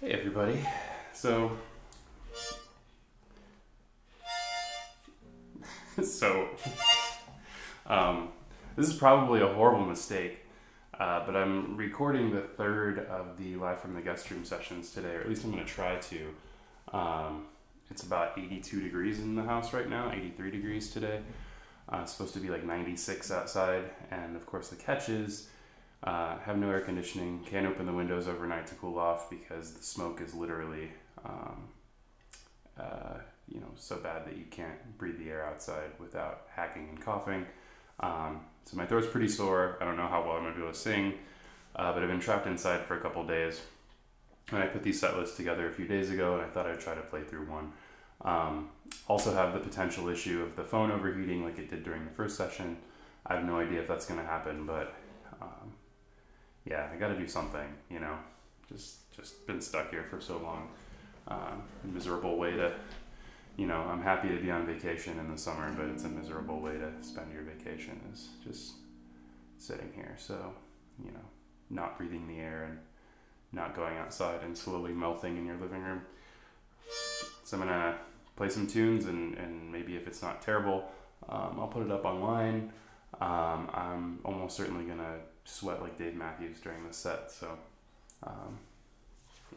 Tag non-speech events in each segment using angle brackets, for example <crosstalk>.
Hey everybody. So <laughs> so <laughs> um, this is probably a horrible mistake, uh, but I'm recording the third of the live from the guest room sessions today, or at least I'm going to try to. Um, it's about 82 degrees in the house right now, 83 degrees today. Uh, it's supposed to be like 96 outside, and of course the catch is uh, have no air conditioning. Can't open the windows overnight to cool off because the smoke is literally, um, uh, you know, so bad that you can't breathe the air outside without hacking and coughing. Um, so my throat's pretty sore. I don't know how well I'm gonna be able to sing, uh, but I've been trapped inside for a couple days. And I put these set lists together a few days ago, and I thought I'd try to play through one. Um, also have the potential issue of the phone overheating, like it did during the first session. I have no idea if that's going to happen, but um, yeah, I got to do something. You know, just just been stuck here for so long. Um, miserable way to, you know, I'm happy to be on vacation in the summer, but it's a miserable way to spend your vacation is just sitting here. So, you know, not breathing the air and not going outside and slowly melting in your living room. So I'm gonna play some tunes and, and maybe if it's not terrible, um, I'll put it up online. Um, I'm almost certainly gonna sweat like Dave Matthews during the set. So um,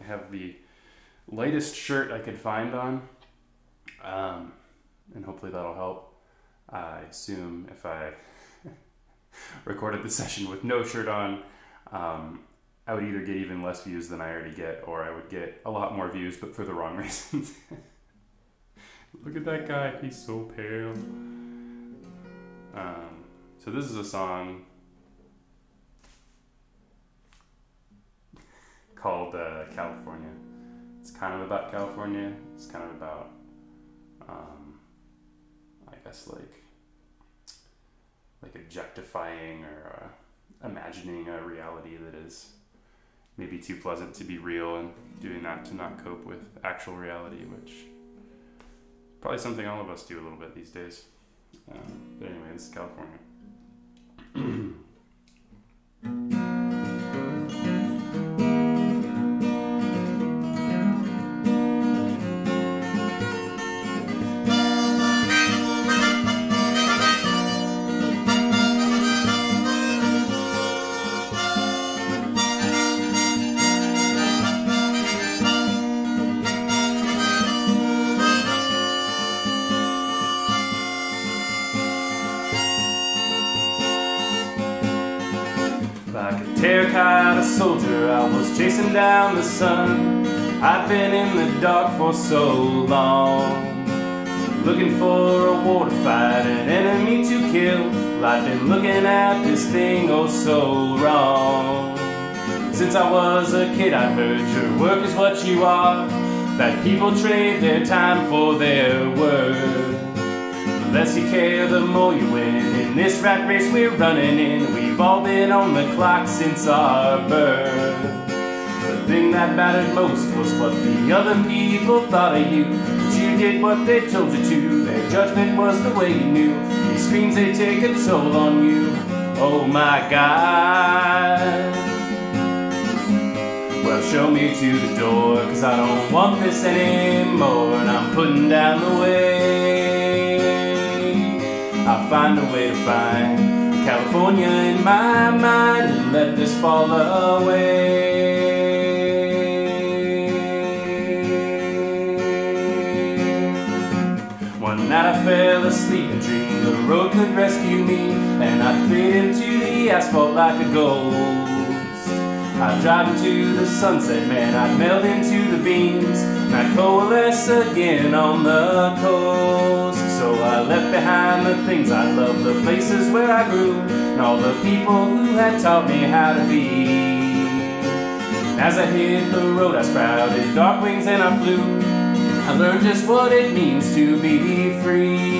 I have the lightest shirt I could find on, um, and hopefully that'll help. I assume if I <laughs> recorded the session with no shirt on, um, I would either get even less views than I already get, or I would get a lot more views, but for the wrong <laughs> reasons. Look at that guy, he's so pale. Um, so this is a song called uh, California. It's kind of about California. It's kind of about, um, I guess, like like objectifying or uh, imagining a reality that is maybe too pleasant to be real and doing that to not cope with actual reality, which probably something all of us do a little bit these days. Um, but anyway, this is California. <clears throat> I was chasing down the sun. I've been in the dark for so long, looking for a war to fight, an enemy to kill. Well, I've been looking at this thing oh so wrong. Since I was a kid, I heard your work is what you are. That people trade their time for their word. The less you care, the more you win. In this rat race we're running in, we've all been on the clock since our birth. Thing that mattered most was what the other people thought of you. But you did what they told you to. Their judgment was the way you knew. These screens, they take a toll on you. Oh my God. Well, show me to the door, cause I don't want this anymore. And I'm putting down the way. I'll find a way to find California in my mind and let this fall away. Fell asleep and dreamed the road could rescue me, and I'd fade into the asphalt like a ghost. I'd drive into the sunset, man, I'd melt into the beams, and I'd coalesce again on the coast. So I left behind the things I loved, the places where I grew, and all the people who had taught me how to be. As I hit the road, I sprouted dark wings and I flew. I learned just what it means to be free.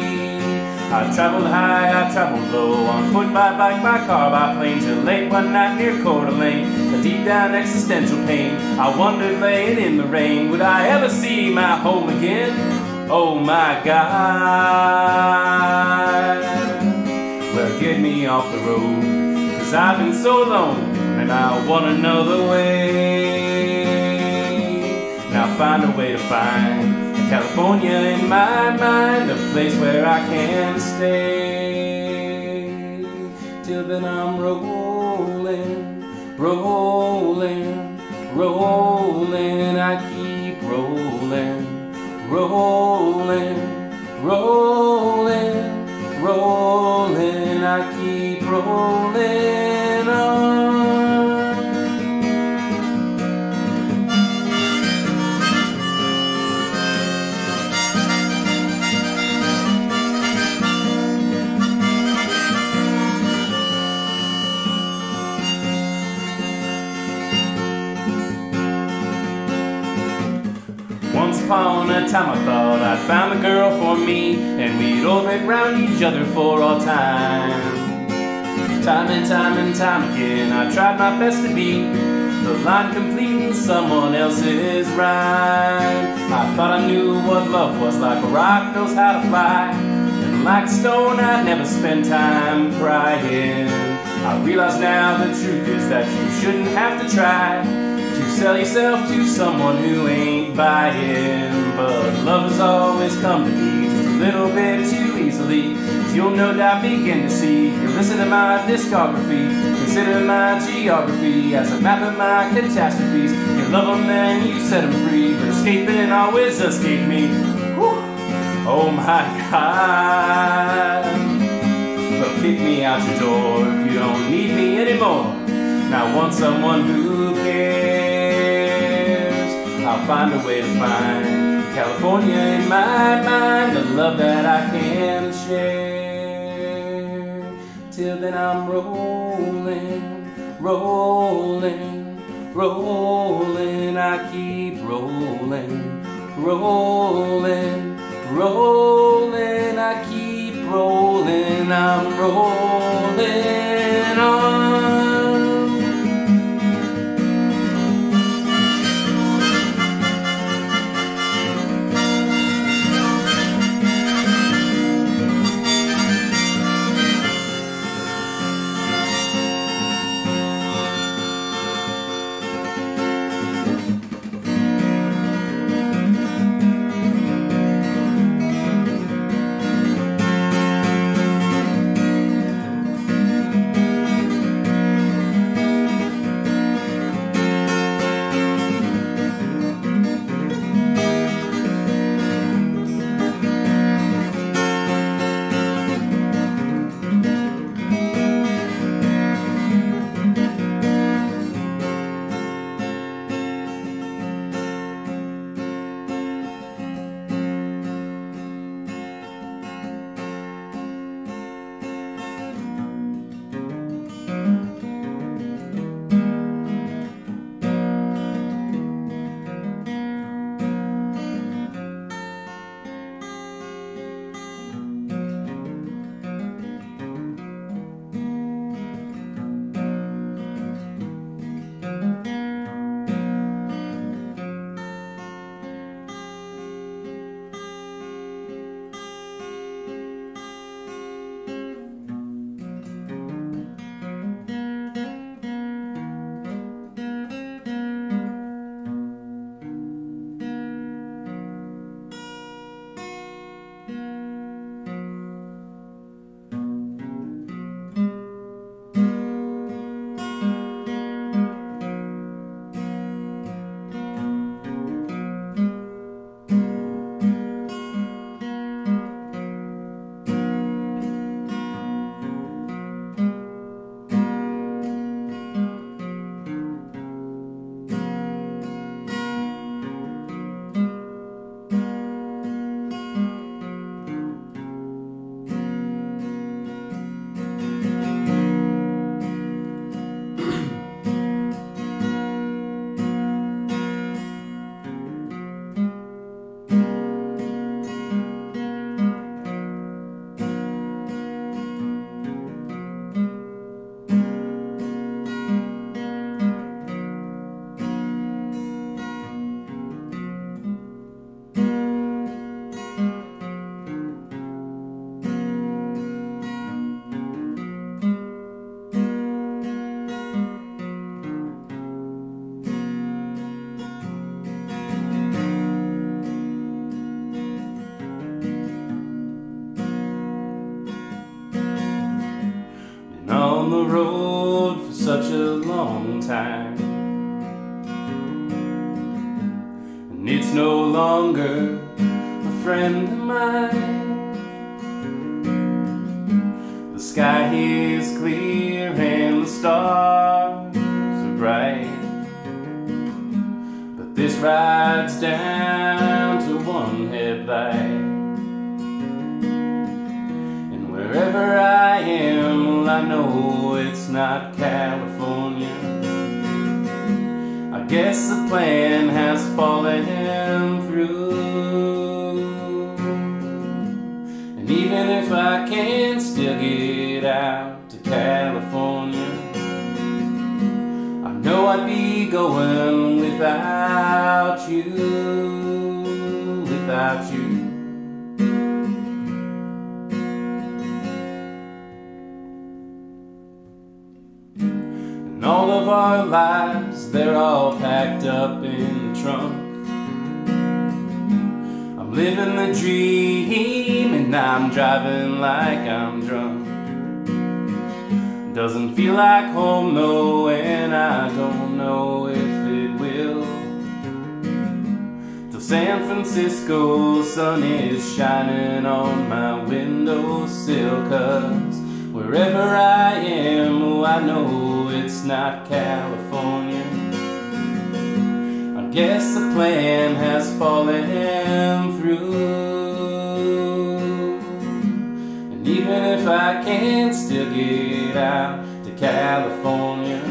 I traveled high, I traveled low, on foot, by bike, by car, by plane, till late one night near Coeur d'Alene. A deep down existential pain. I wondered, laying in the rain, would I ever see my home again? Oh my God. Well, get me off the road, cause I've been so alone, and I want another way. I'll find a way to find California in my mind, a place where I can stay. Till then I'm rolling, rolling, rolling. I keep rolling, rolling, rolling, rolling. I keep rolling time I thought I'd found a girl for me And we'd orbit round each other for all time. Time and time and time again I tried my best to be The line completing someone else's rhyme I thought I knew what love was like A rock knows how to fly. And like a stone I'd never spend time crying. I realize now the truth is that you shouldn't have to try sell yourself to someone who ain't buying. But love has always come to me just a little bit too easily. As you'll no doubt begin to see. You listen to my discography, consider my geography as a map of my catastrophes. You love them and you set them free, but escaping always escape me. Oh my God. But kick me out your door if you don't need me anymore. Now I want someone who. I'll find a way to find California in my mind, the love that I can share. Till then I'm rolling, rolling, rolling. I keep rolling, rolling, rolling. I keep rolling. I'm rolling on. Packed up in the trunk. I'm living the dream and I'm driving like I'm drunk. Doesn't feel like home, no, and I don't know if it will. Till San Francisco sun is shining on my windowsill, cause wherever I am, oh, I know it's not California. Guess the plan has fallen through. And even if I can't still get out to California,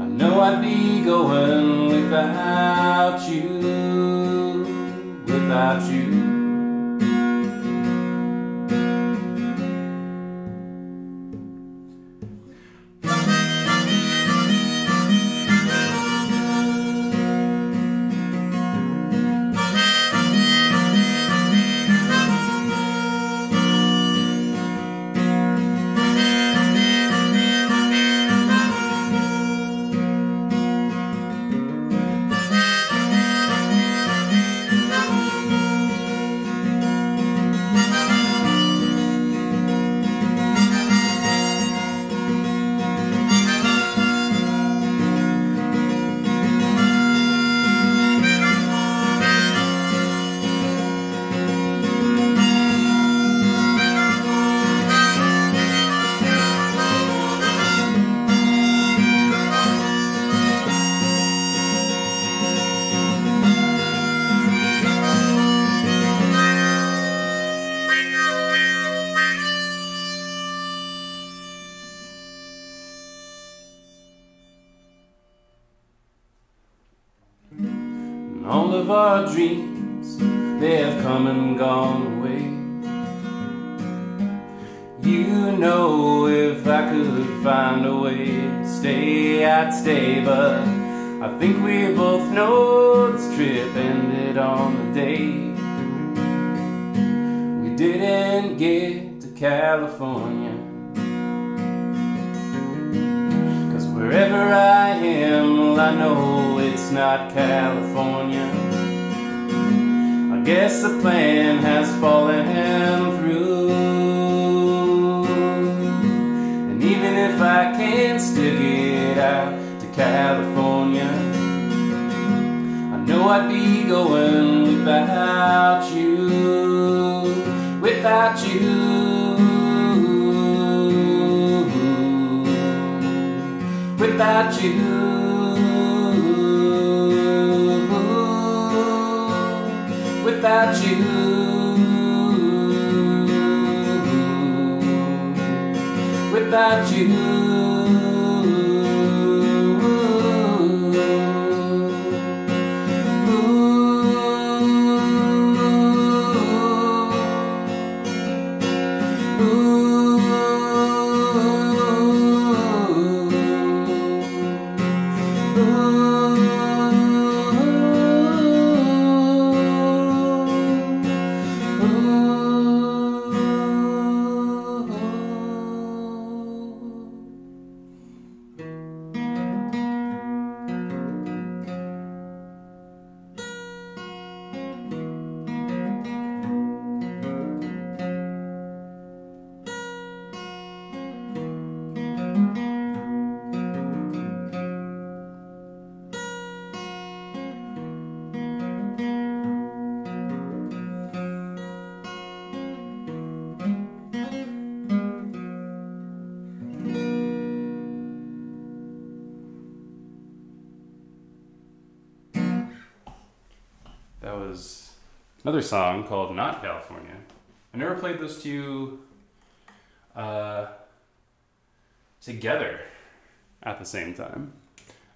I know I'd be going without you, without you. Without you. Without you? Without you? Without you another song called Not California. I never played those two uh, together at the same time.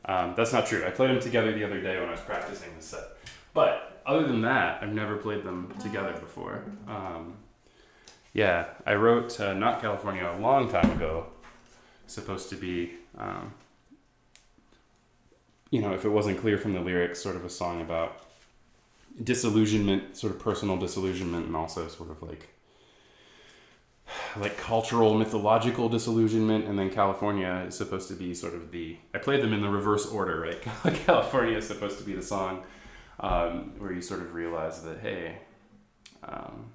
Um, that's not true. I played them together the other day when I was practicing the set. But other than that, I've never played them together before. Um, yeah, I wrote uh, Not California a long time ago. Supposed to be, um, you know, if it wasn't clear from the lyrics, sort of a song about disillusionment, sort of personal disillusionment, and also sort of like like cultural mythological disillusionment. And then california is supposed to be sort of the i played them in the reverse order right? <laughs> California is supposed to be the song um, where you sort of realize that hey um,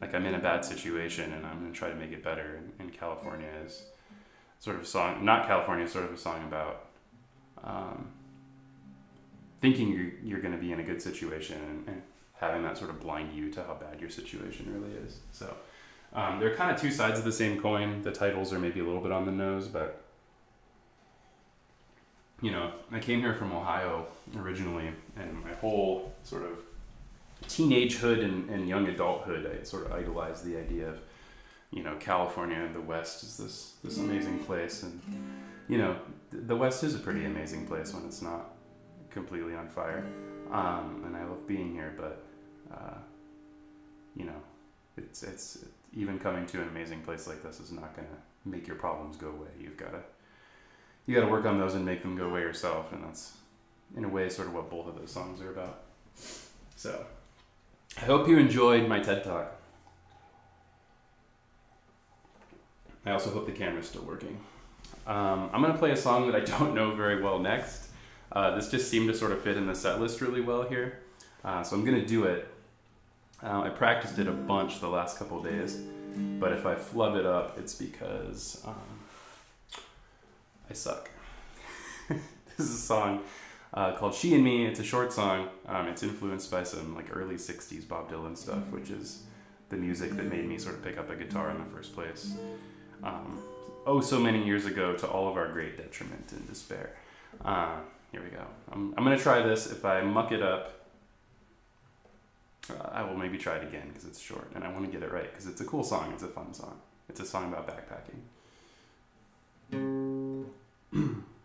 like i'm in a bad situation and i'm going to try to make it better. And, california is sort of a song not california is sort of a song about um, thinking you're, you're going to be in a good situation and, and having that sort of blind you to how bad your situation really is so um, they're kind of two sides of the same coin. The titles are maybe a little bit on the nose, but you know, I came here from Ohio originally, and my whole sort of teenagehood and, and young adulthood, I sort of idolized the idea of, you know, California, and the West is this this amazing place, and you know, the West is a pretty amazing place when it's not completely on fire, um, and I love being here, but uh, you know, it's it's even coming to an amazing place like this is not going to make your problems go away. You've got to you got to work on those and make them go away yourself, and that's in a way sort of what both of those songs are about. So, I hope you enjoyed my TED talk. I also hope the camera's still working. Um, I'm gonna play a song that I <laughs> don't know very well next. Uh, this just seemed to sort of fit in the set list really well here, uh, so I'm gonna do it. Uh, I practiced it a bunch the last couple days, but if I flub it up, it's because um, I suck. <laughs> this is a song uh, called "She and Me." It's a short song. Um, it's influenced by some like early '60s Bob Dylan stuff, which is the music that made me sort of pick up a guitar in the first place. Um, oh, so many years ago, to all of our great detriment and despair. Uh, here we go. I'm, I'm gonna try this. If I muck it up, uh, I will maybe try it again because it's short and I want to get it right because it's a cool song. It's a fun song. It's a song about backpacking. <clears throat>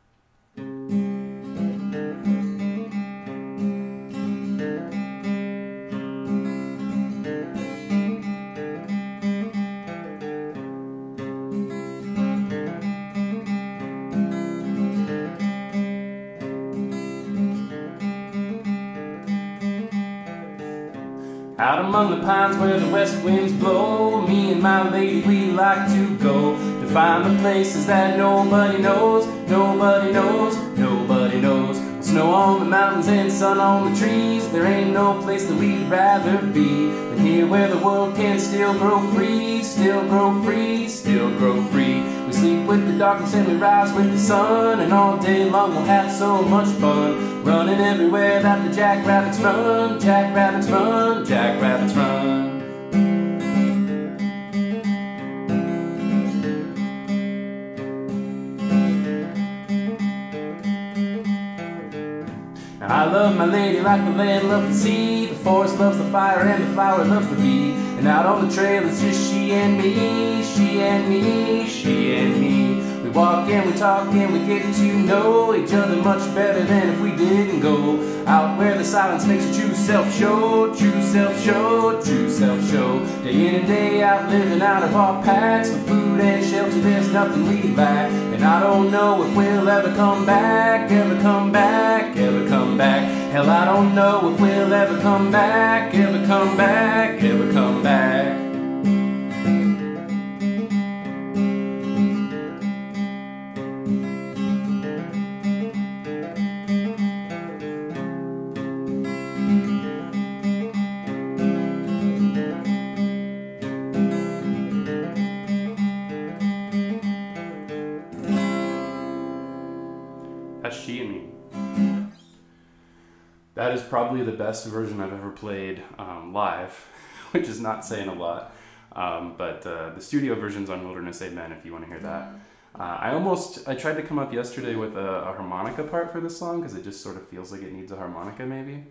Out among the pines where the west winds blow, me and my lady, we like to go to find the places that nobody knows, nobody knows, nobody knows. Snow on the mountains and sun on the trees, there ain't no place that we'd rather be than here where the world can still grow free, still grow free, still grow free. Sleep with the darkness and we rise with the sun, and all day long we'll have so much fun. Running everywhere that the jackrabbits run, jackrabbits run, jackrabbits run. I love my lady like the land loves the sea. The forest loves the fire and the flower loves the bee. And out on the trail it's just she and me, she and me, she and me walk and we talk and we get to know each other much better than if we didn't go out where the silence makes your true self show, true self show, true self show. Day in and day out, living out of our packs with food and shelter. There's nothing we lack, and I don't know if we'll ever come back, ever come back, ever come back. Hell, I don't know if we'll ever come back, ever come back, ever probably the best version I've ever played um, live, <laughs> which is not saying a lot. Um, but uh, the studio version's on Wilderness Amen if you want to hear that. Uh, I almost I tried to come up yesterday with a, a harmonica part for this song because it just sort of feels like it needs a harmonica maybe.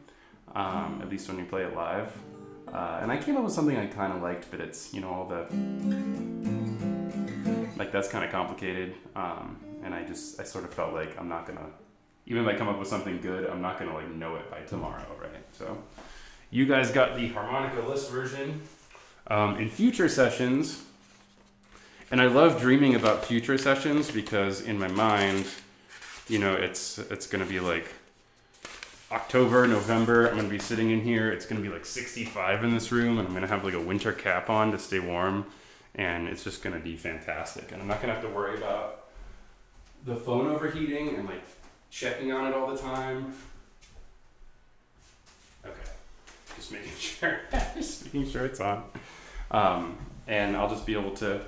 um, at least when you play it live. Uh, and I came up with something I kind of liked, but it's you know all the like that's kind of complicated. Um, and I just I sort of felt like I'm not gonna even if I come up with something good, I'm not gonna like know it by tomorrow, right? So you guys got the harmonica list version. Um, in future sessions, and I love dreaming about future sessions because in my mind, you know, it's it's gonna be like October, November. I'm gonna be sitting in here. It's gonna be like 65 in this room, and I'm gonna have like a winter cap on to stay warm, and it's just gonna be fantastic. And I'm not gonna have to worry about the phone overheating and like checking on it all the time. Okay, just making <laughs> sure, just making sure it's on, um, and I'll just be able to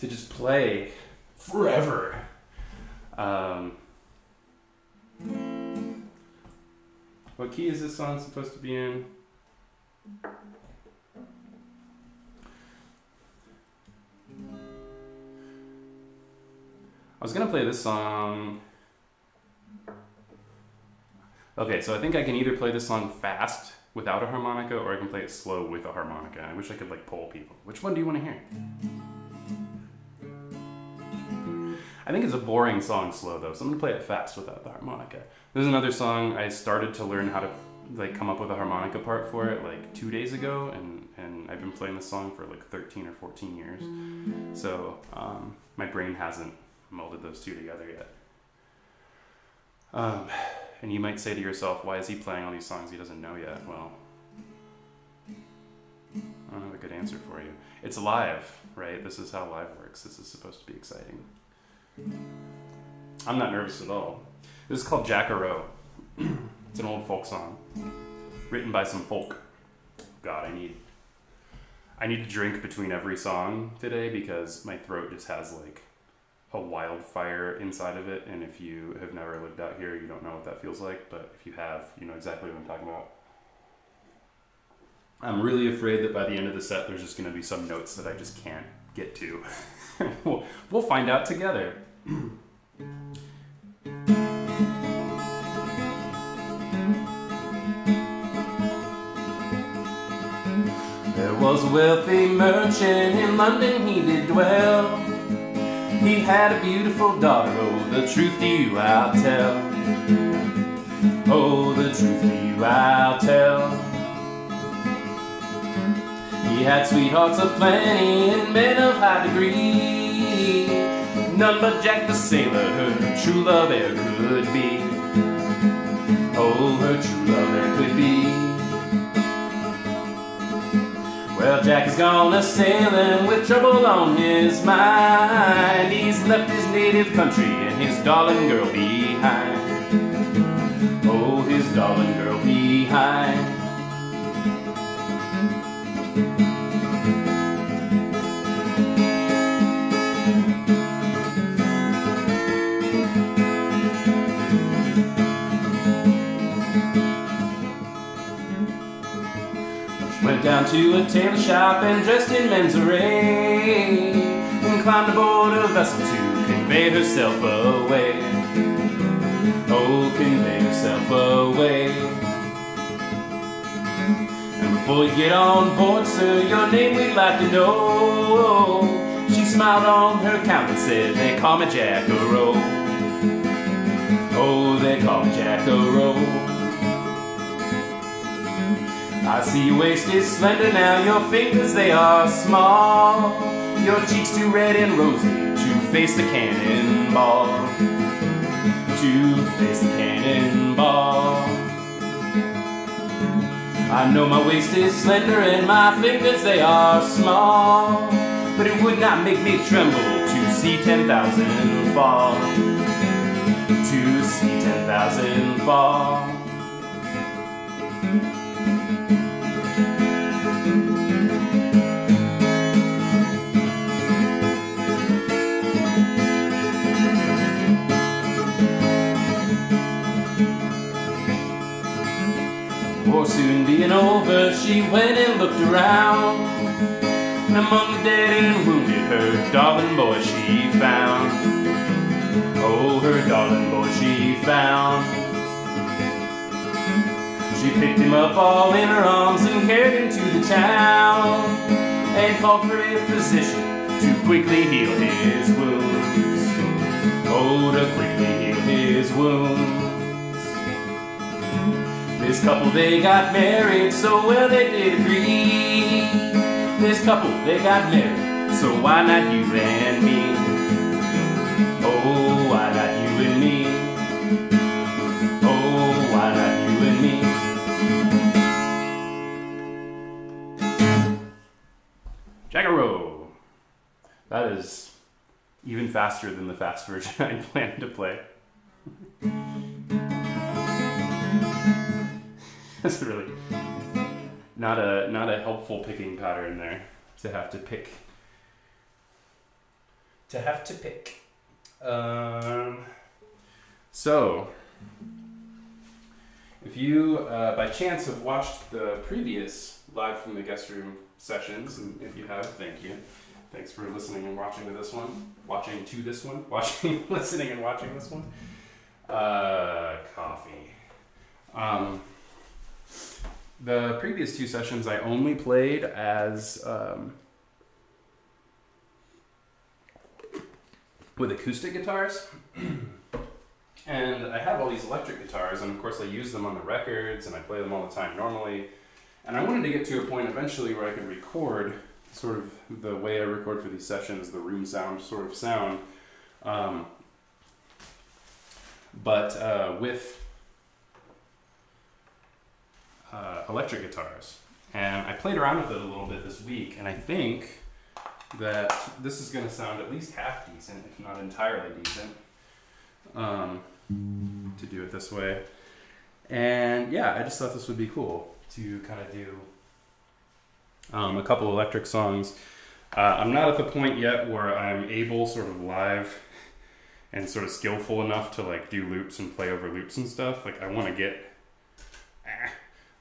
to just play forever. Um, what key is this song supposed to be in? I was gonna play this song. Okay, so I think I can either play this song fast without a harmonica, or I can play it slow with a harmonica. I wish I could like poll people. Which one do you want to hear? I think it's a boring song slow though, so I'm gonna play it fast without the harmonica. There's another song I started to learn how to like come up with a harmonica part for it like two days ago, and and I've been playing this song for like 13 or 14 years. So um, my brain hasn't molded those two together yet. Um, and you might say to yourself, why is he playing all these songs he doesn't know yet? Well, I don't have a good answer for you. It's live, right? This is how live works. This is supposed to be exciting. I'm not nervous at all. This is called Jack-a-Roe. <clears throat> it's an old folk song written by some folk. God, I need I need to drink between every song today because my throat just has like a wildfire inside of it. And if you have never lived out here, you don't know what that feels like. But if you have, you know exactly what I'm talking about. I'm really afraid that by the end of the set, there's just going to be some notes that I just can't get to. <laughs> we'll, we'll find out together. There was a wealthy merchant in London, he did dwell. He had a beautiful daughter, oh, the truth to you I'll tell. Oh, the truth to you I'll tell. He had sweethearts aplenty and men of high degree. None but Jack the sailor, her true love e'er could be. Oh, her true love e'er could be. Well, Jack is gone a sailing with trouble on his mind. He's left his native country and his darling girl behind. Oh, his darling girl behind. Down to a tailor shop and dressed in men's array And climbed aboard a vessel to convey herself away. Oh, convey herself away. And before you get on board, sir, your name we'd like to know. She smiled on her countenance, said, they call me Jack-a-Roe Oh, they call me Jack-a-Roe I see your waist is slender now, your fingers they are small. Your cheeks too red and rosy to face the cannonball. To face the cannonball. I know my waist is slender and my fingers they are small. But it would not make me tremble to see 10,000 fall. To see 10,000 fall. War soon being over, she went and looked around. And among the dead and wounded, her darling boy she found. Oh, her darling boy she found. She picked him up all in her arms and carried him to the town and called for a physician to quickly heal his wounds. Oh, to quickly heal his wounds. This couple, they got married, so well they did agree. This couple, they got married, so why not you and me? Oh, why not you and me? Oh, why not you and me? Jack-a-Roe. That is even faster than the fast <laughs> version I planned to play. That's really not a not a helpful picking pattern there to have to pick. To have to pick. Um, so, if you uh, by chance have watched the previous live from the guest room sessions, and if you have, thank you. Thanks for listening and watching to this one. Watching to this one. <laughs> Watching, listening, and watching this one. Uh, coffee. Um, the previous two sessions I only played as um, with acoustic guitars. <clears throat> and I have all these electric guitars, and of course I use them on the records and I play them all the time normally. And I wanted to get to a point eventually where I could record sort of the way I record for these sessions, the room sound sort of sound. Um, but uh, with uh, electric guitars. And I played around with it a little bit this week, and I think that this is going to sound at least half decent, if not entirely decent, um, to do it this way. And yeah, I just thought this would be cool to kind of do um, a couple electric songs. Uh, I'm not at the point yet where I'm able, sort of live <laughs> and sort of skillful enough to like do loops and play over loops and stuff. Like I want to get, ah,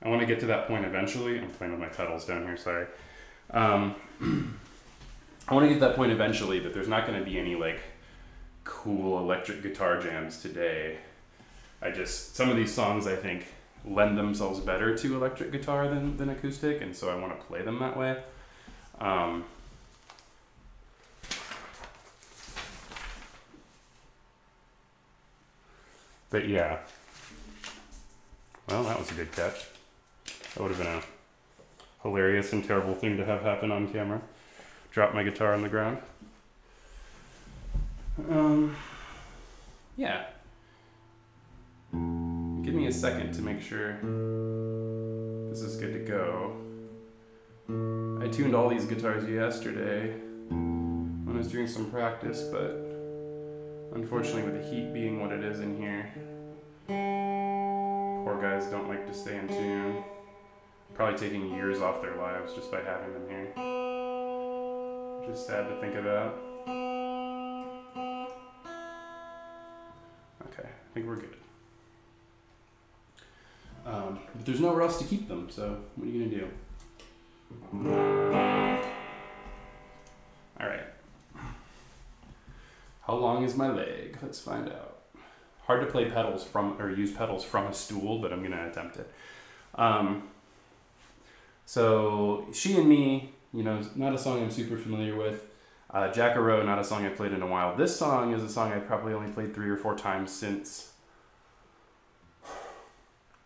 I want to get to that point eventually. I'm playing with my pedals down here. Sorry. Um, <clears throat> I want to get to that point eventually, but there's not going to be any like cool electric guitar jams today. I just some of these songs I think lend themselves better to electric guitar than, than acoustic, and so I want to play them that way. Um, but yeah. Well, that was a good catch. That would have been a hilarious and terrible thing to have happen on camera. Drop my guitar on the ground. Um, yeah. Give me a second to make sure this is good to go. I tuned all these guitars yesterday when I was doing some practice, but unfortunately, with the heat being what it is in here, poor guys don't like to stay in tune. Probably taking years off their lives just by having them here. Which is sad to think about. Okay, I think we're good. Um, but there's nowhere else to keep them, so what are you gonna do? All right. How long is my leg? Let's find out. Hard to play pedals from or use pedals from a stool, but I'm gonna attempt it. Um, so she and me, you know, not a song I'm super familiar with. Uh, not a song I've played in a while. This song is a song I've probably only played three or four times since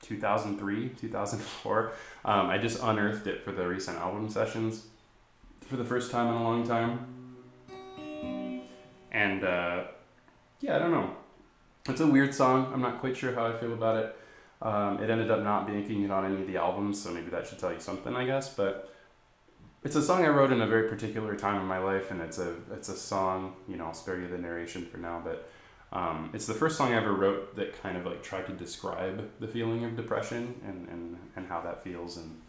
2003, 2004. Um, I just unearthed it for the recent album sessions for the first time in a long time. And uh, yeah, I don't know. It's a weird song. I'm not quite sure how I feel about it. Um, it ended up not making it on any of the albums, so maybe that should tell you something, I guess. But it's a song I wrote in a very particular time in my life, and it's a it's a song. You know, I'll spare you the narration for now, but um, it's the first song I ever wrote that kind of like tried to describe the feeling of depression and, and, and how that feels and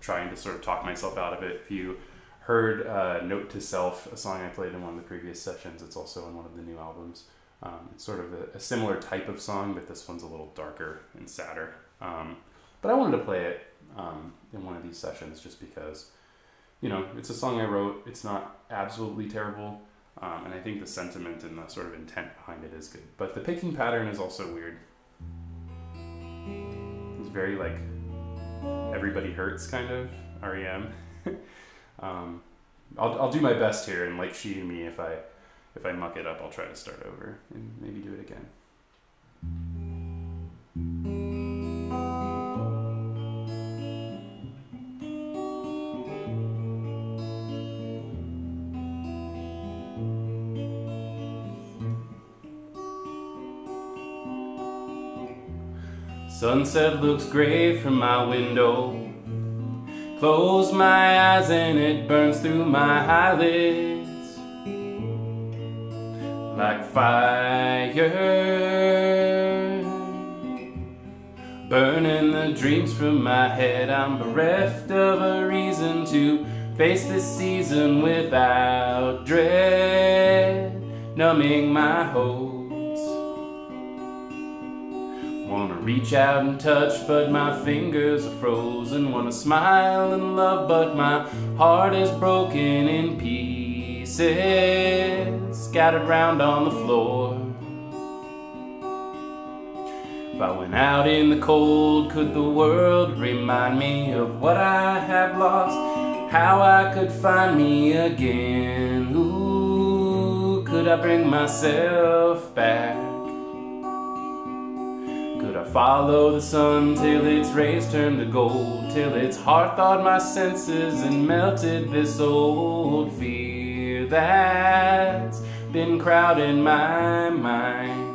trying to sort of talk myself out of it. If you heard uh, Note to Self, a song I played in one of the previous sessions, it's also in one of the new albums. Um, it's sort of a, a, similar type of song, but this one's a little darker and sadder. Um, but I wanted to play it um, in one of these sessions just because, you know, it's a song I wrote. It's not absolutely terrible. Um, and I think the sentiment and the sort of intent behind it is good. But the picking pattern is also weird. It's very like everybody hurts kind of REM. <laughs> um, I'll, I'll do my best here, and like she and me, if I if I muck it up, I'll try to start over and maybe do it again. Sunset looks gray from my window. Close my eyes and it burns through my eyelids like fire. Burning the dreams from my head, I'm bereft of a reason to face this season without dread, numbing my hopes. Wanna reach out and touch, but my fingers are frozen. Wanna smile and love, but my heart is broken in pieces, scattered round on the floor. If I went out in the cold, could the world remind me of what I have lost? How I could find me again? Ooh, could I bring myself back? Could I follow the sun till its rays turned to gold? Till its heart thawed my senses and melted this old fear that's been crowding my mind.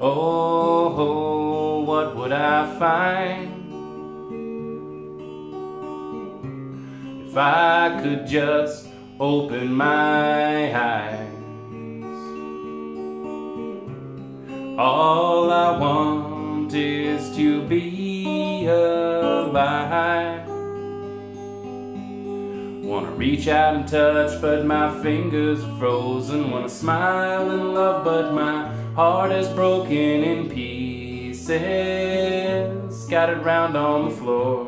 Oh, what would I find if I could just open my eyes? All I want is to be alive. Wanna reach out and touch, but my fingers are frozen. Wanna smile and love, but my heart is broken in pieces, scattered round on the floor.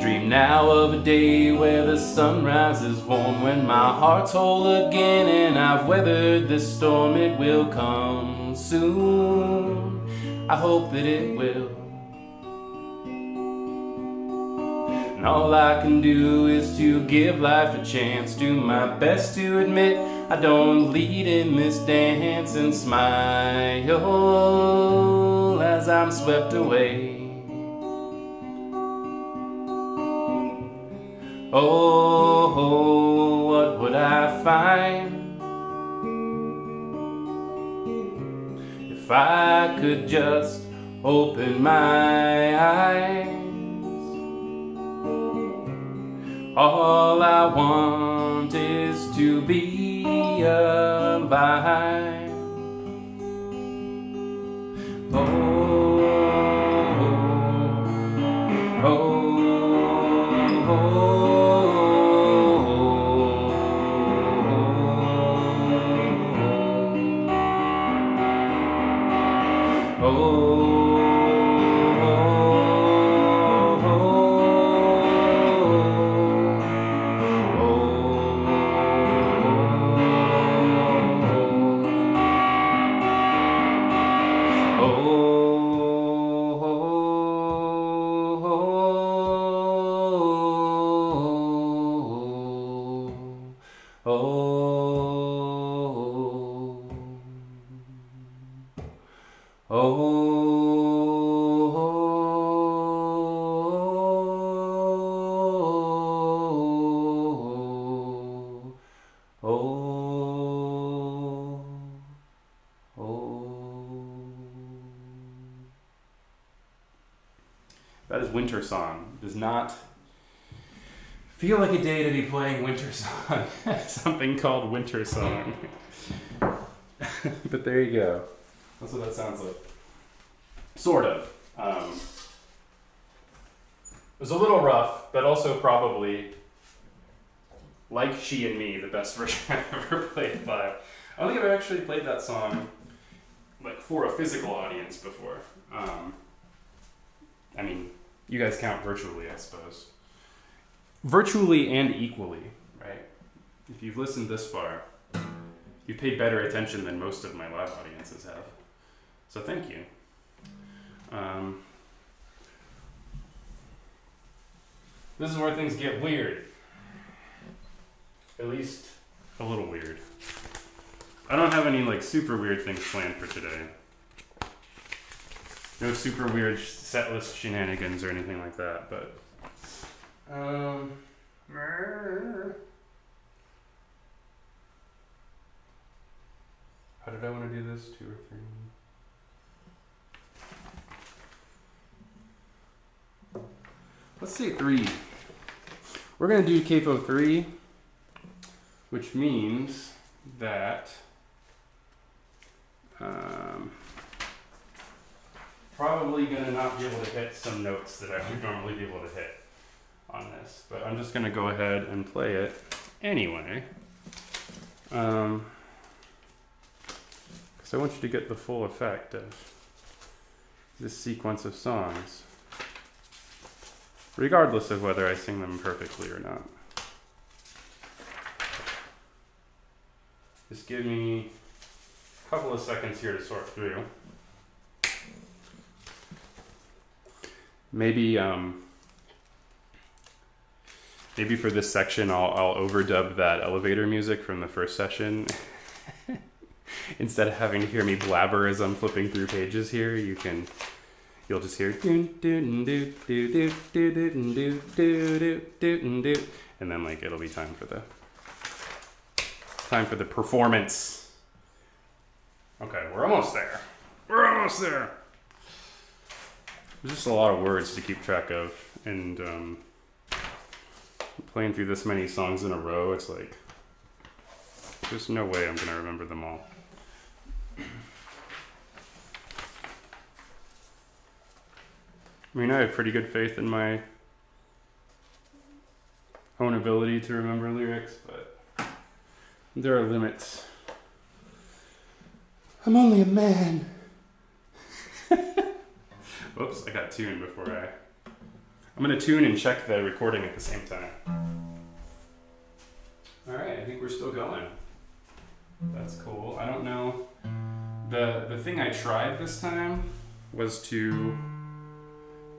Dream now of a day where the sun rises warm When my heart's whole again and I've weathered this storm It will come soon, I hope that it will And all I can do is to give life a chance Do my best to admit I don't lead in this dance And smile as I'm swept away Oh, what would I find if I could just open my eyes? All I want is to be alive. Oh, oh, oh. Winter Song. Does not feel like a day to be playing Winter Song. <laughs> Something called Winter Song. but there you go. That's what that sounds like. Sort of. Um, it was a little rough, but also probably, like She and Me, the best <laughs> version I've ever played live. I don't think I've actually played that song like for a physical audience before. Um, I mean, you guys count virtually, I suppose. Virtually and equally, right? If you've listened this far, you've paid better attention than most of my live audiences have. So thank you. Um, this is where things get weird. At least a little weird. I don't have any like super weird things planned for today. No super weird set list shenanigans or anything like that, but um How did I want to do this? Two or three? Let's say three. We're going to do capo three, which means that um, probably going to not be able to hit some notes that I would normally be able to hit on this, but I'm just going to go ahead and play it anyway. Um, because I want you to get the full effect of this sequence of songs regardless of whether I sing them perfectly or not. Just give me a couple of seconds here to sort through. Maybe, um, maybe for this section, I'll, I'll overdub that elevator music from the first session. Instead of having to hear me blabber as I'm flipping through pages here, you can you'll just hear do do do do do do do do do do do and then like it'll be time for the time for the performance. Okay, we're almost there. We're almost there. There's just a lot of words to keep track of, and um, playing through this many songs in a row, it's like there's no way I'm gonna remember them all. I mean, I have pretty good faith in my own ability to remember lyrics, but there are limits. I'm only a man. Whoops, I got tuned before I. I'm gonna tune and check the recording at the same time. Alright, I think we're still going. That's cool. I don't know. The the thing I tried this time was to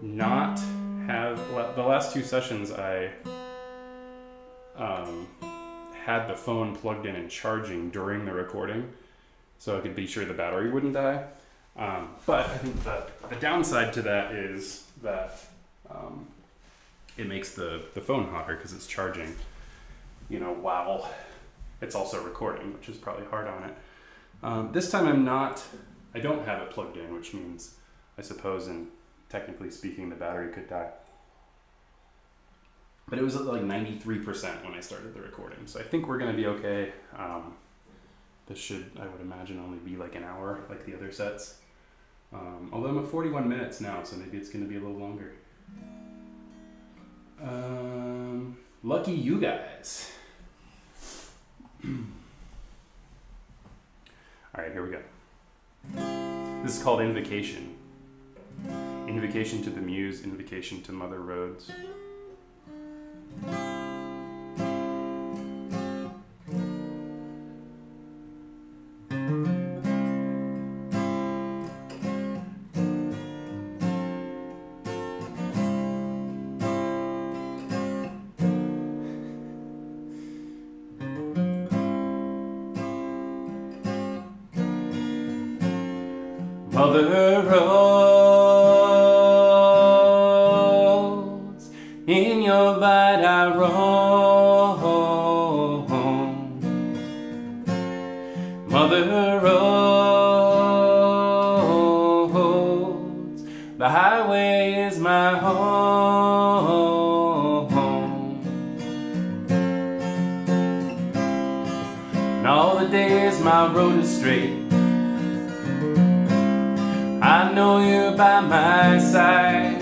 not have the last two sessions I um, had the phone plugged in and charging during the recording, so I could be sure the battery wouldn't die. Um, but I think the the downside to that is that um, it makes the the phone hotter because it's charging. You know, while it's also recording, which is probably hard on it. Um, this time I'm not. I don't have it plugged in, which means I suppose and technically speaking, the battery could die. But it was at like 93% when I started the recording. So I think we're going to be okay. Um, this should, I would imagine, only be like an hour like the other sets. Um, although I'm at 41 minutes now, so maybe it's going to be a little longer. Um, lucky you guys. <clears throat> All right, here we go. This is called Invocation. Invocation to the Muse, Invocation to Mother Rhodes. The highway is my home. And all the days my road is straight. I know you're by my side.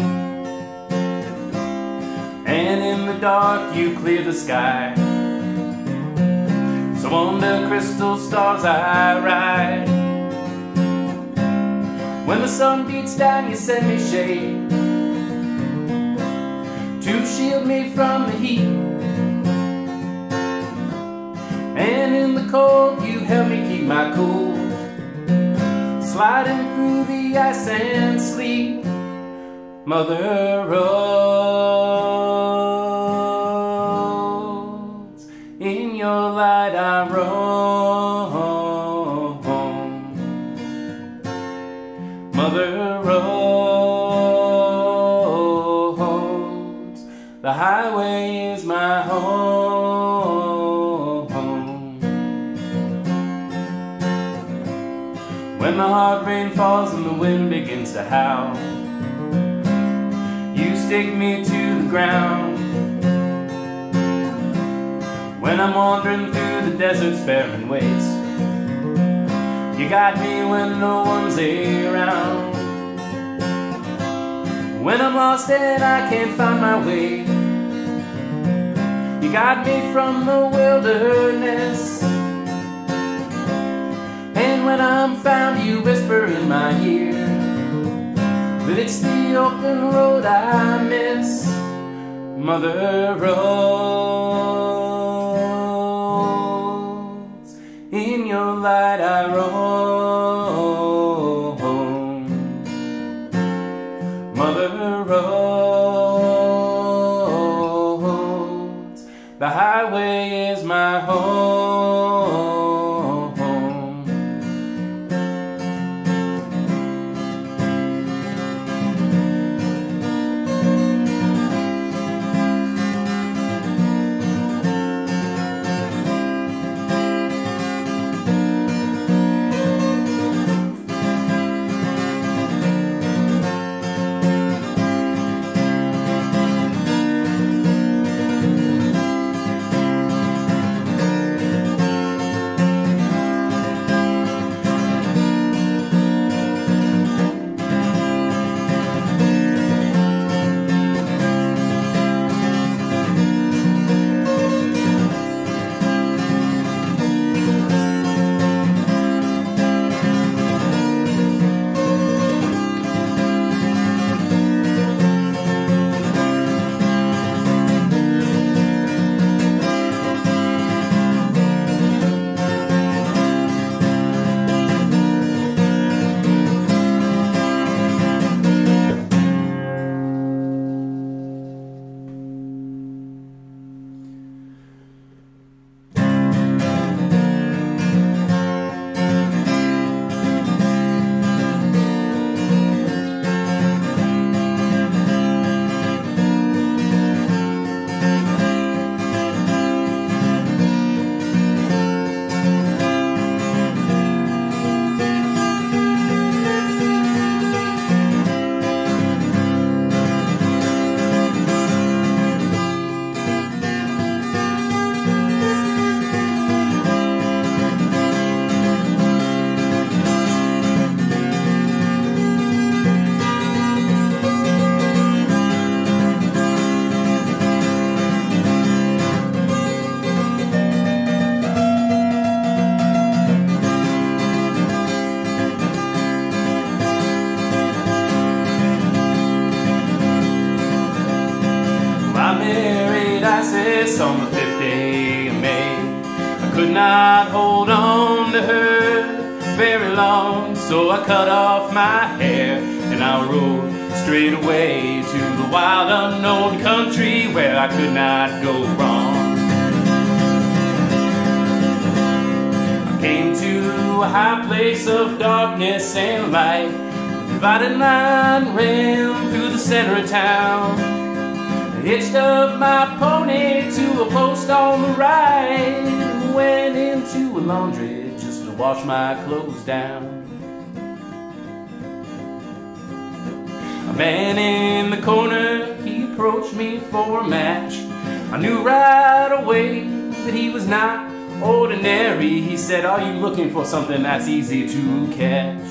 And in the dark you clear the sky. So on the crystal stars I ride. When the sun beats down you send me shade. To shield me from the heat. And in the cold you help me keep my cool sliding through the ice and sleet. Mother Rose, hard rain falls and the wind begins to howl You stick me to the ground. When I'm wandering through the desert's barren waste, you got me when no one's around. When I'm lost and I can't find my way, you got me from the wilderness. And when I'm found, you whisper in my ear. that it's the open road I miss Mother Rose In your light I roam light. Divided line ran through the center of town. I Hitched up my pony to a post on the right. And Went into a laundry just to wash my clothes down. A man in the corner, he approached me for a match. I knew right away that he was not ordinary. He said, Are you looking for something that's easy to catch?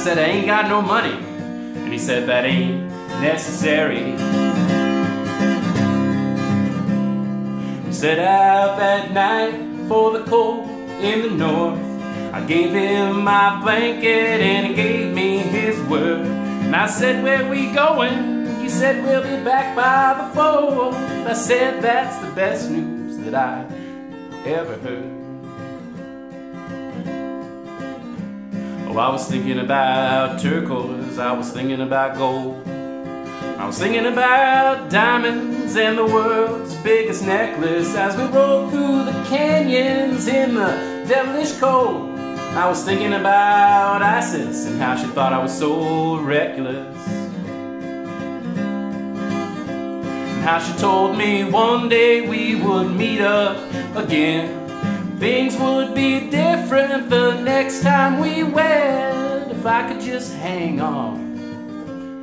I said, I ain't got no money. And he said, That ain't necessary. set out that night for the cold in the north. I gave him my blanket and he gave me his word. And I said, Where we going? He said, We'll be back by the fourth. I said, That's the best news that I ever heard. Oh, I was thinking about turquoise, I was thinking about gold. I was thinking about diamonds and the world's biggest necklace as we rolled through the canyons in the devilish cold. I was thinking about Isis and how she thought I was so reckless. And how she told me one day we would meet up again. Things would be different the next time we wed if I could just hang on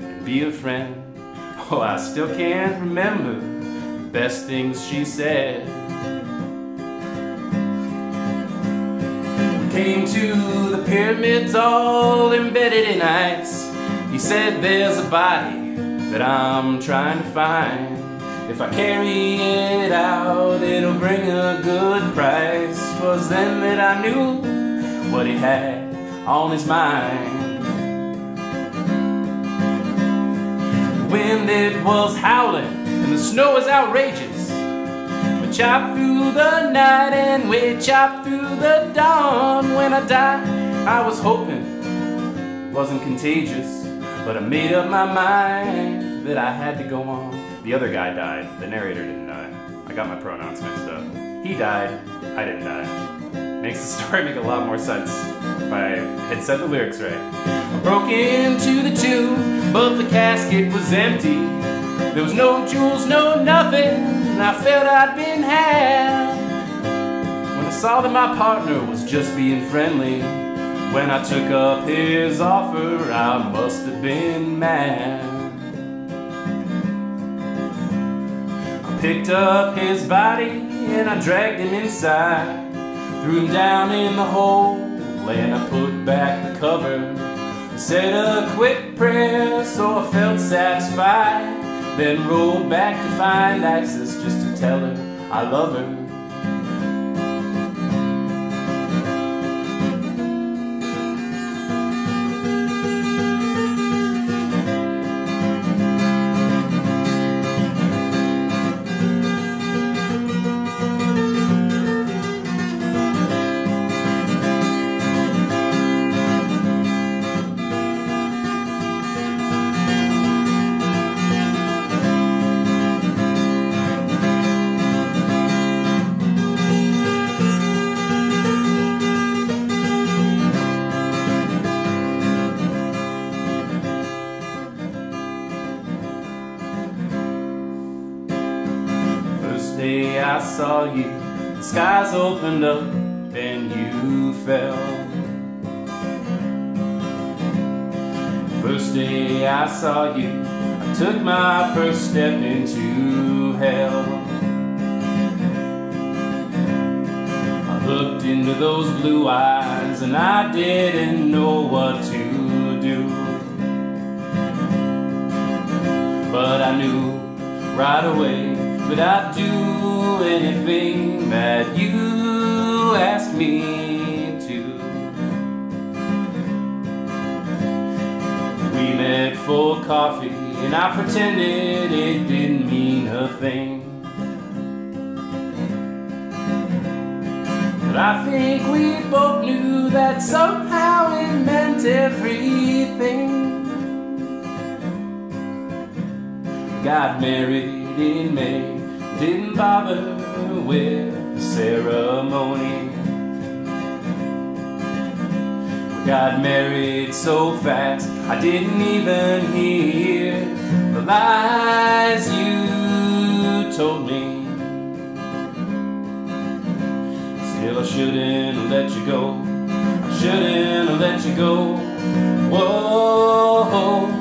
and be a friend. Oh, I still can't remember the best things she said. Came to the pyramids all embedded in ice. He said there's a body that I'm trying to find. If I carry it out, it'll bring a good price. Twas then that I knew what he had on his mind. The wind it was howling and the snow was outrageous chop through the night and we chop through the dawn. When I die, I was hoping it wasn't contagious, but I made up my mind that I had to go on. The other guy died, the narrator didn't die. I got my pronouns mixed up. He died, I didn't die. Makes the <laughs> story make a lot more sense if I had said the lyrics right. I broke into the tomb, but the casket was empty. There was no jewels, no nothing and I felt I'd been had. When I saw that my partner was just being friendly, when I took up his offer, I must have been mad. Picked up his body and I dragged him inside, threw him down in the hole, and I put back the cover. Said a quick prayer so I felt satisfied. Then rolled back to find Isis just to tell her I love her. Day I saw you, the skies opened up and you fell. First day I saw you, I took my first step into hell. I looked into those blue eyes and I didn't know what to do. But I knew right away that I'd do anything that you asked me to. We met for coffee and I pretended it didn't mean a thing. But I think we both knew that somehow it meant everything. Got married in May didn't bother with the ceremony. We got married so fast, I didn't even hear the lies you told me. Still, I shouldn't have let you go. I shouldn't have let you go. Whoa, whoa.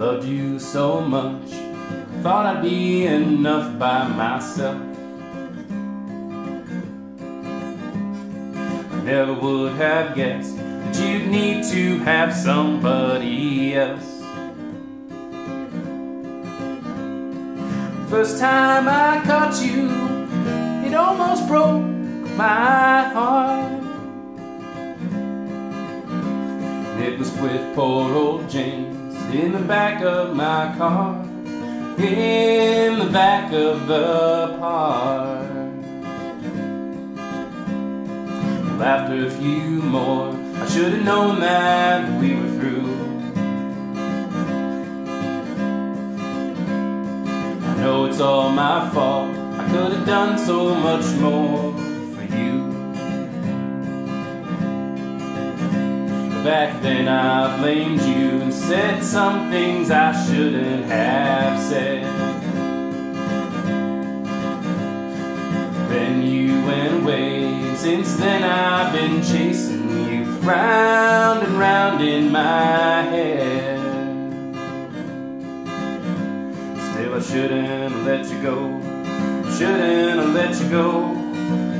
Loved you so much, thought I'd be enough by myself. I never would have guessed that you'd need to have somebody else. First time I caught you, it almost broke my heart. It was with poor old James in the back of my car. in the back of the park. Well, after a few more, I should have known that we were through. I know it's all my fault. I could have done so much more back then I blamed you and said some things I shouldn't have said. Then you went away, since then I've been chasing you round and round in my head. Still, I shouldn't have let you go. Shouldn't have let you go.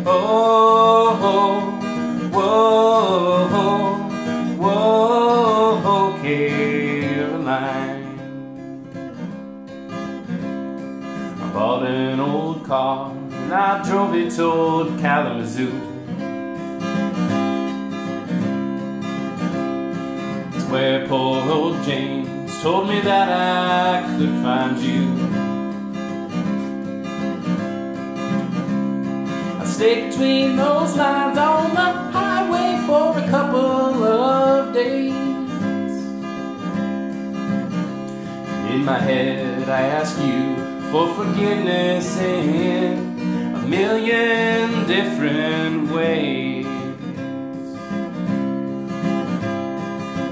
Oh, oh, whoa, whoa, Caroline. I bought an old car and I drove it toward Kalamazoo. It's where poor old James told me that I could find you. I stayed between those lines on the highway couple of days. In my head, I ask you for forgiveness in a million different ways.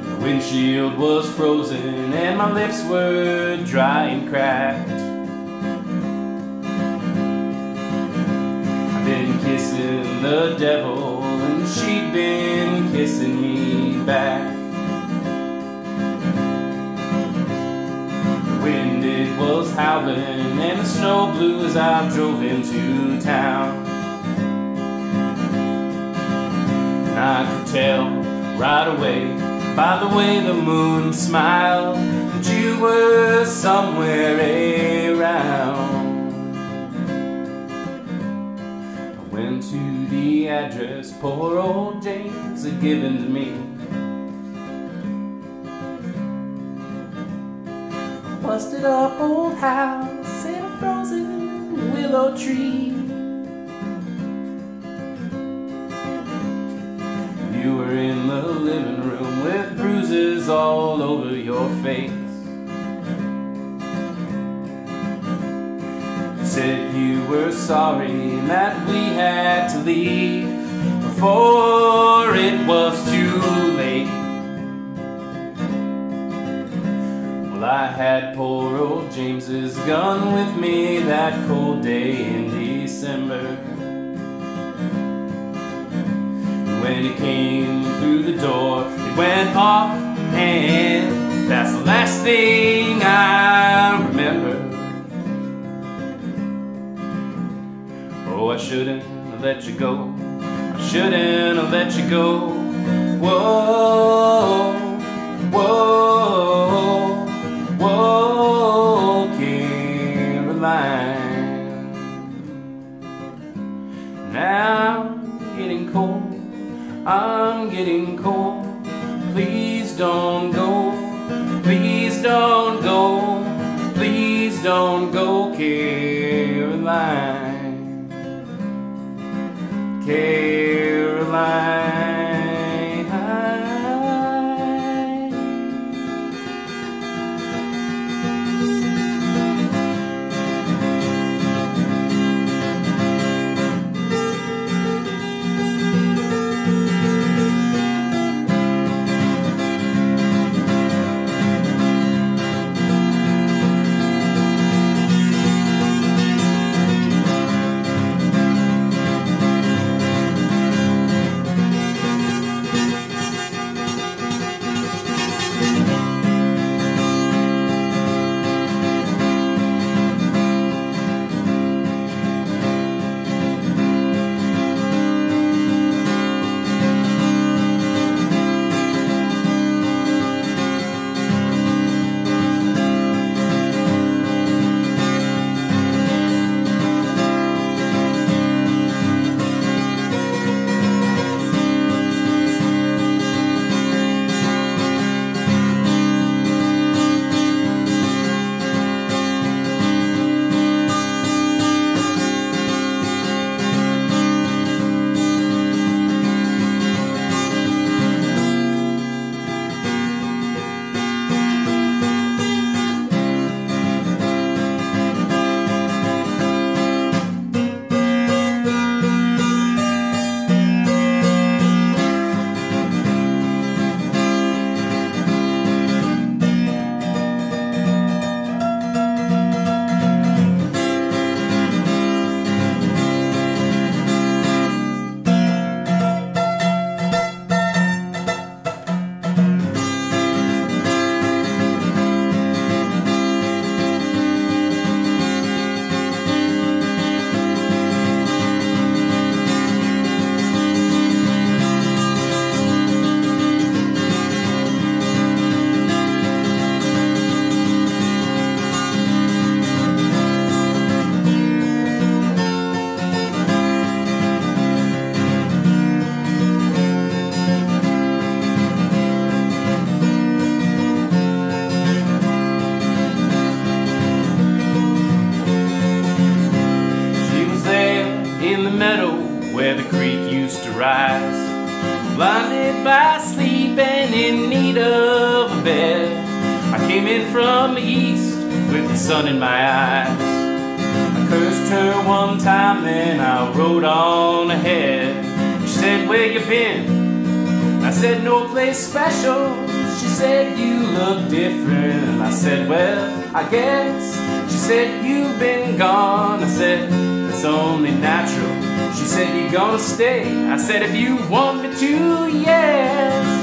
The windshield was frozen and my lips were dry and cracked. I've been kissing the devil and she'd been kissing me back. The wind it was howling and the snow blew as I drove into town. And I could tell right away by the way the moon smiled that you were somewhere around. To the address poor old James had given to me. busted up old house in a frozen willow tree. You were in the living room with bruises all over your face. You were sorry that we had to leave before it was too late. Well, I had poor old James's gun with me that cold day in December. When he came through the door, it went off, and that's the last thing I remember. Oh, I shouldn't have let you go. I shouldn't have let you go. Whoa, whoa, whoa, Caroline. Now I'm getting cold. I'm getting cold. Please don't go. Please don't go. Please don't go, Caroline. Caroline. In from the east with the sun in my eyes. I cursed her one time, then I rode on ahead. She said, Where you been? I said, No place special. She said, You look different. I said, Well, I guess. She said, You've been gone. I said, That's only natural. She said, You're gonna stay? I said, If you want me to, yes.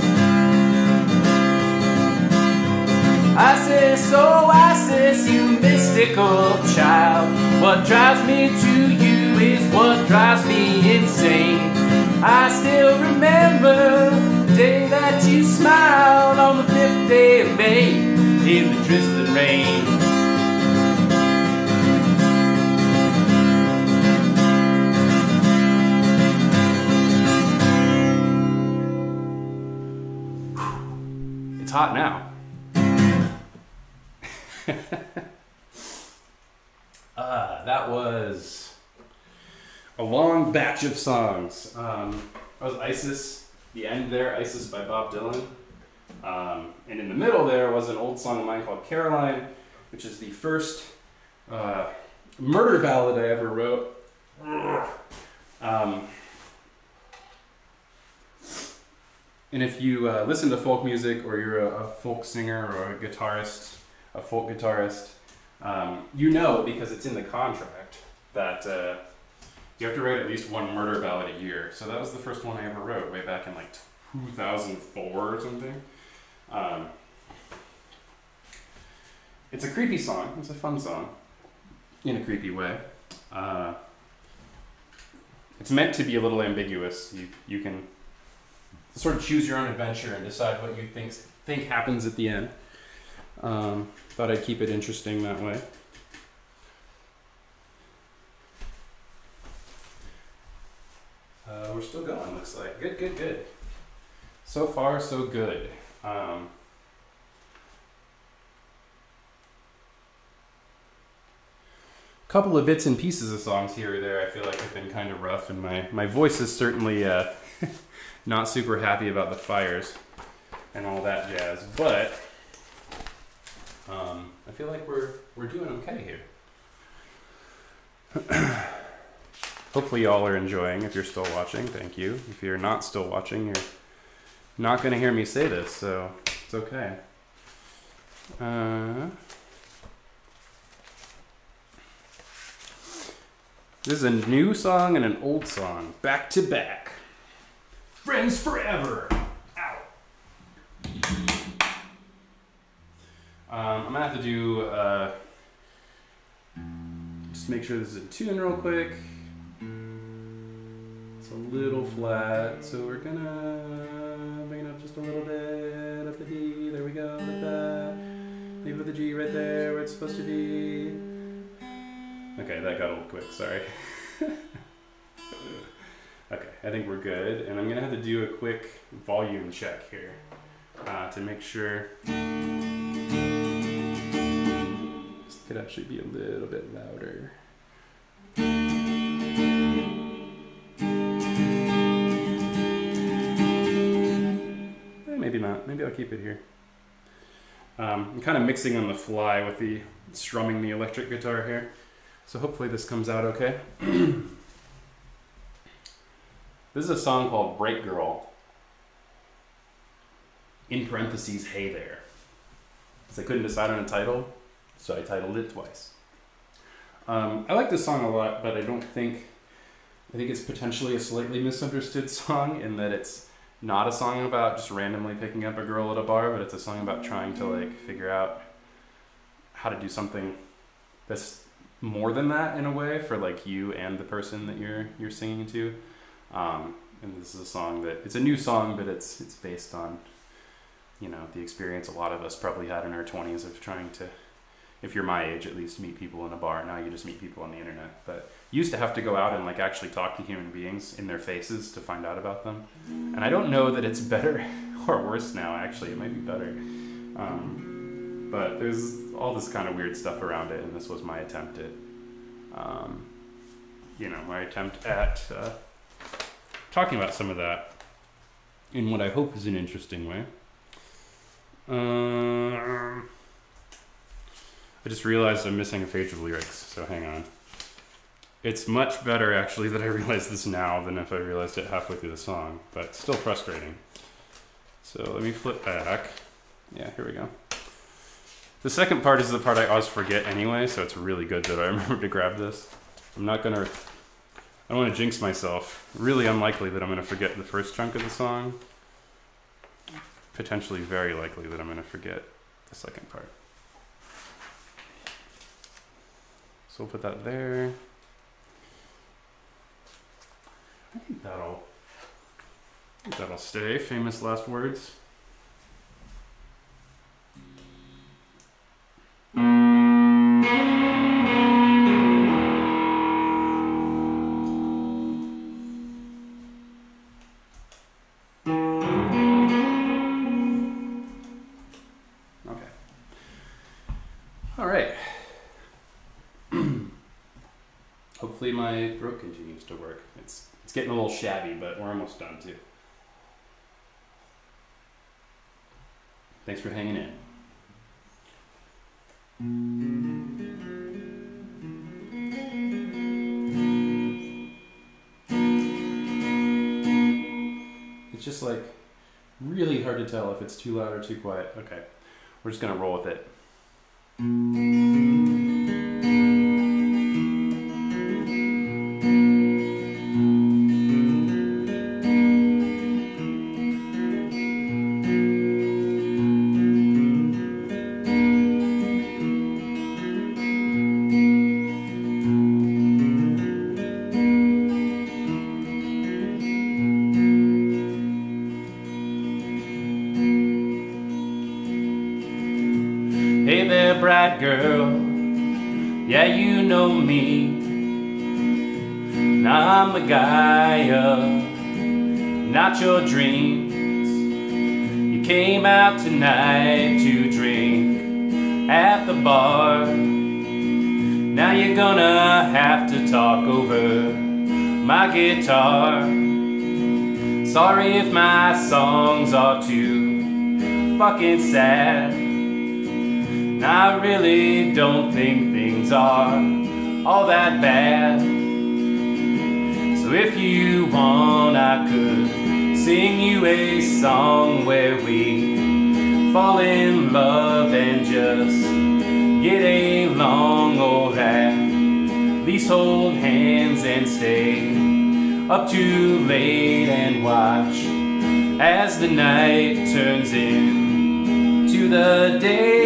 I said, So Isis, you mystical child. What drives me to you is what drives me insane. I still remember the day that you smiled on the fifth day of May in the drizzling rain. It's hot now. Uh, <laughs> that was a long batch of songs. Um, that was Isis, the end there, Isis by Bob Dylan. Um, and in the middle there was an old song of mine called Caroline, which is the first uh, murder ballad I ever wrote. Um, And if you uh, listen to folk music or you're a, a, folk singer or a guitarist, a folk guitarist, um, you know because it's in the contract that uh, you have to write at least one murder ballad a year. So that was the first one I ever wrote way back in like 2004 or something. Um, it's a creepy song. It's a fun song in a creepy way. Uh, it's meant to be a little ambiguous. You you can sort of choose your own adventure and decide what you think think happens at the end. Um, thought I'd keep it interesting that way. Uh, we're still going, looks like. Good, good, good. So far, so good. Um, couple of bits and pieces of songs here or there I feel like have been kind of rough, and my, my voice is certainly uh, <laughs> not super happy about the fires and all that jazz, but um, I feel like we're we're doing okay here. <clears throat> Hopefully, y'all are enjoying. If you're still watching, thank you. If you're not still watching, you're not going to hear me say this, so it's okay. Uh, this is a new song and an old song, back to back. Friends forever. Um, I'm gonna have to do. Uh, just make sure this is in tune real quick. It's a little flat, so we're gonna bring it up just a little bit up the D. There we go, like that. Leave with the G right there where it's supposed to be. Okay, that got little quick. Sorry. <laughs> Okay, I think we're good. And I'm gonna have to do a quick volume check here uh, to make sure could actually be a little bit louder. Eh, maybe not. Maybe I'll keep it here. Um, I'm kind of mixing on the fly with the strumming the electric guitar here. So hopefully this comes out okay. <clears throat> This is a song called Bright Girl. In parentheses, hey there. Because I couldn't decide on a title, so I titled it twice. Um, I like this song a lot, but I don't think. I think it's potentially a slightly misunderstood <laughs> song in that it's not a song about just randomly picking up a girl at a bar, but it's a song about trying to like figure out how to do something that's more than that in a way for like you and the person that you're you're singing to. Um, and this is a song that it's a new song, but it's it's based on you know the experience a lot of us probably had in our 20s of trying to if you're my age at least meet people in a bar. Now you just meet people on the internet. But used to have to go out and like actually talk to human beings in their faces to find out about them. And i don't know that it's better <laughs> or worse now actually. It might be better. Um, but there's all this kind of weird stuff around it and this was my attempt at um, you know my attempt at uh, talking about some of that in what I hope is an interesting way. Um, I just realized I'm missing a page of lyrics, so hang on. It's much better actually that I <laughs> realize this now than if I realized it halfway through the song, but still frustrating. So let me flip back. Yeah, here we go. The second part is the part I always forget anyway, so it's really good that I <laughs> remember to grab this. I'm not gonna, I don't wanna jinx myself. Really unlikely that I'm gonna forget the first chunk of the song. Potentially very likely that I'm gonna forget the second part. So we'll put that there. I think that'll I think that'll stay. Famous last words. Getting a little shabby, but we're almost done too. Thanks for hanging in. It's just like really hard to tell if it's too loud or too quiet. Okay, we're just gonna roll with it. Fucking sad. I really don't think things are all that bad. So if you want, I could sing you a song where we fall in love and just get along, or at least hold hands and stay up too late and watch as the night turns into the day.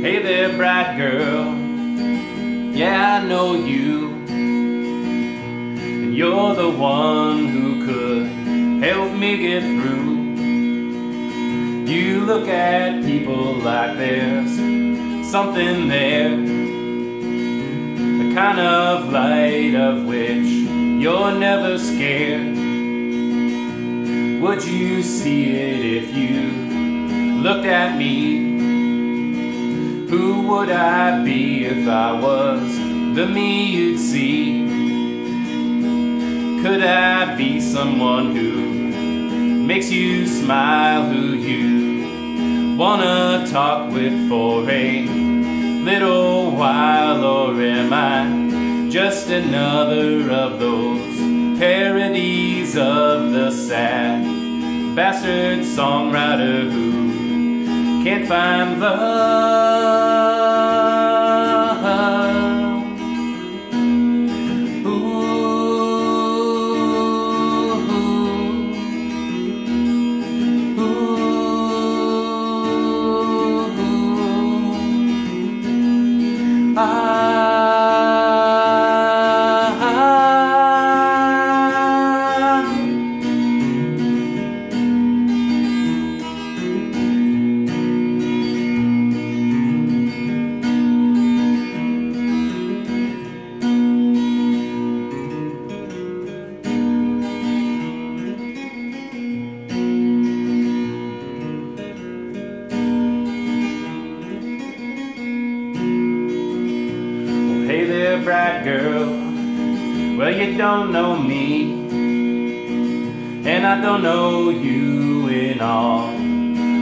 Hey there, bright girl. Yeah, I know you. And you're the one who could help me get through. You look at people like there's something there. The kind of light of which you're never scared. Would you see it if you looked at me? Who would I be if I was the me you'd see? Could I be someone who makes you smile, who you wanna talk with for a little while? Or am I just another of those parodies of the sad bastard songwriter who can't find love.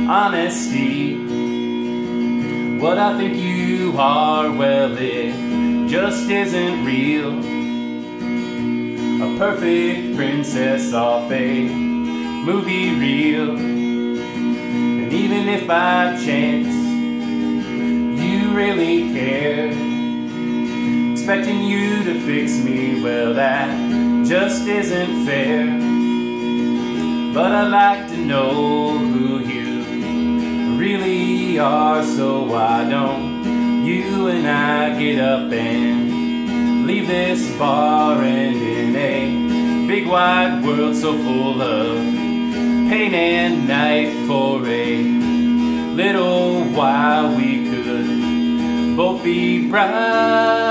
Honesty. What I think you are, well, it just isn't real. A perfect princess off a movie reel. And even if by chance you really cared, expecting you to fix me, well, that just isn't fair. But I'd like to know are, so why don't you and I get up and leave this bar and in a big wide world so full of pain and night for a little while we could both be. Bright,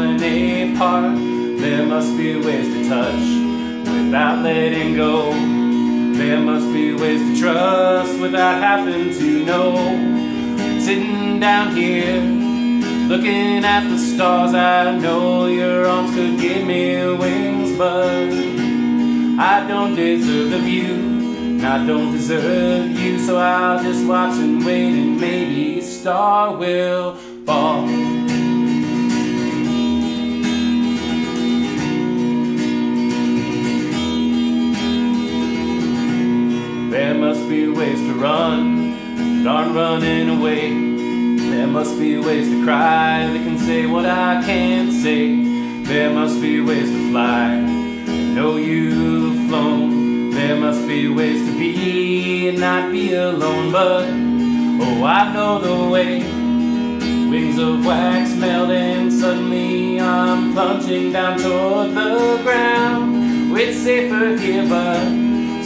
apart. There must be ways to touch without letting go. There must be ways to trust without having to know. Sitting down here, looking at the stars, I know your arms could give me wings, but I don't deserve the view. I don't deserve you, so I'll just watch and wait, and maybe a star will fall. There must be ways to run that aren't running away. There must be ways to cry that can say what I can't say. There must be ways to fly and know you've flown. There must be ways to be and not be alone, but oh, I know the way. Wings of wax melt and suddenly I'm plunging down toward the ground. It's safer here, but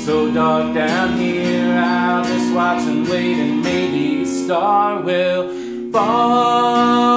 so dark down here. I'll just watch and wait, and maybe a star will fall.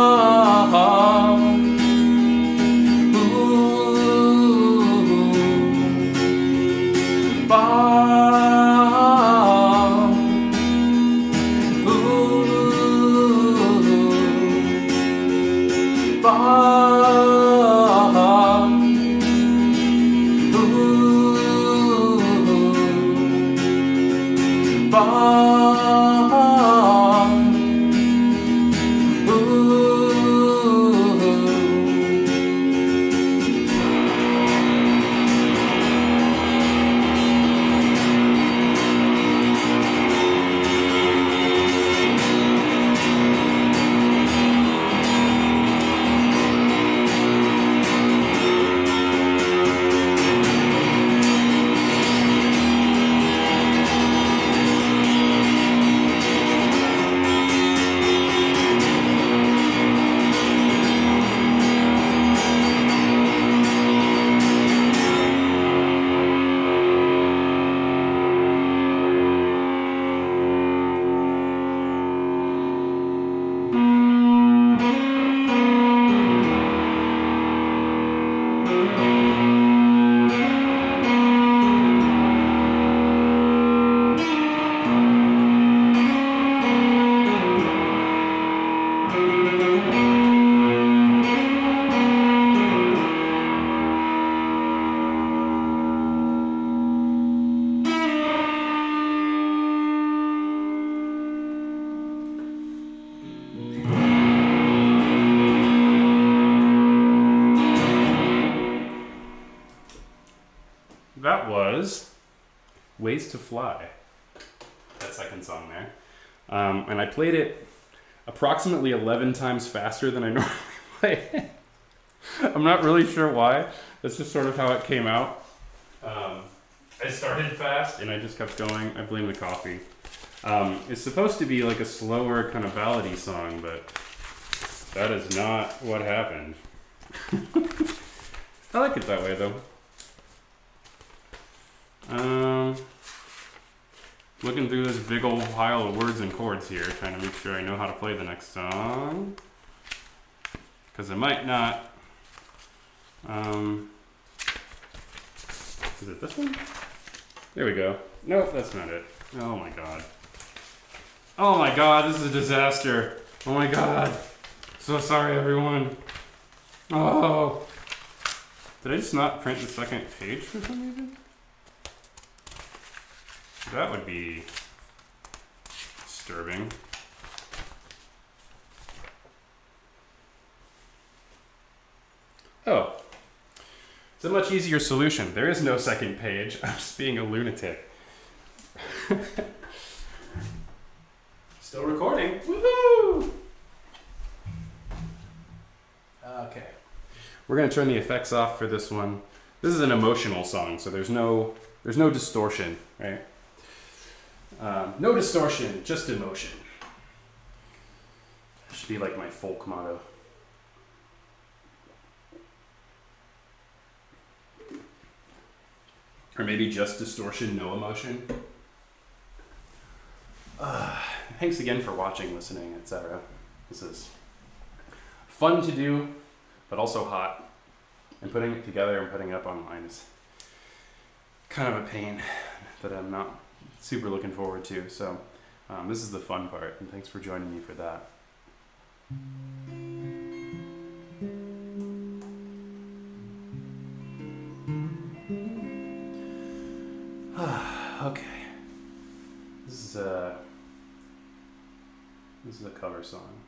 Ways to Fly. That second song there. Um, and I played it approximately 11 times faster than I <laughs> normally play. I'm not really sure why. That's just sort of how it came out. Um, I started fast and I just kept going. I blame the coffee. Um, it's supposed to be like a slower kind of ballady song, but that is not what happened. <laughs> I like it that way though. Um, looking through this big old pile of words and chords here, trying to make sure I know how to play the next song. Because I might not. Um, is it this one? There we go. Nope, that's not it. Oh my god. Oh my god, this is a disaster. Oh my god. So sorry, everyone. Oh. Did I just not print the second page for some reason? That would be disturbing. Oh. It's a much easier solution. There is no second page. <laughs> I'm just being a lunatic. <laughs> Still recording. Woohoo! Okay. We're gonna turn the effects off for this one. This is an emotional song, so there's no there's no distortion, right? Um, no distortion, just emotion. That should be like my folk motto. Or maybe just distortion, no emotion. Uh, <sighs> thanks again for watching, listening, etc. This is fun to do, but also hot. And putting it together and putting it up online is kind of a pain that I'm not super looking forward to. So um, this is the fun part, and thanks for joining me for that. <sighs> okay. This is a this is a cover song.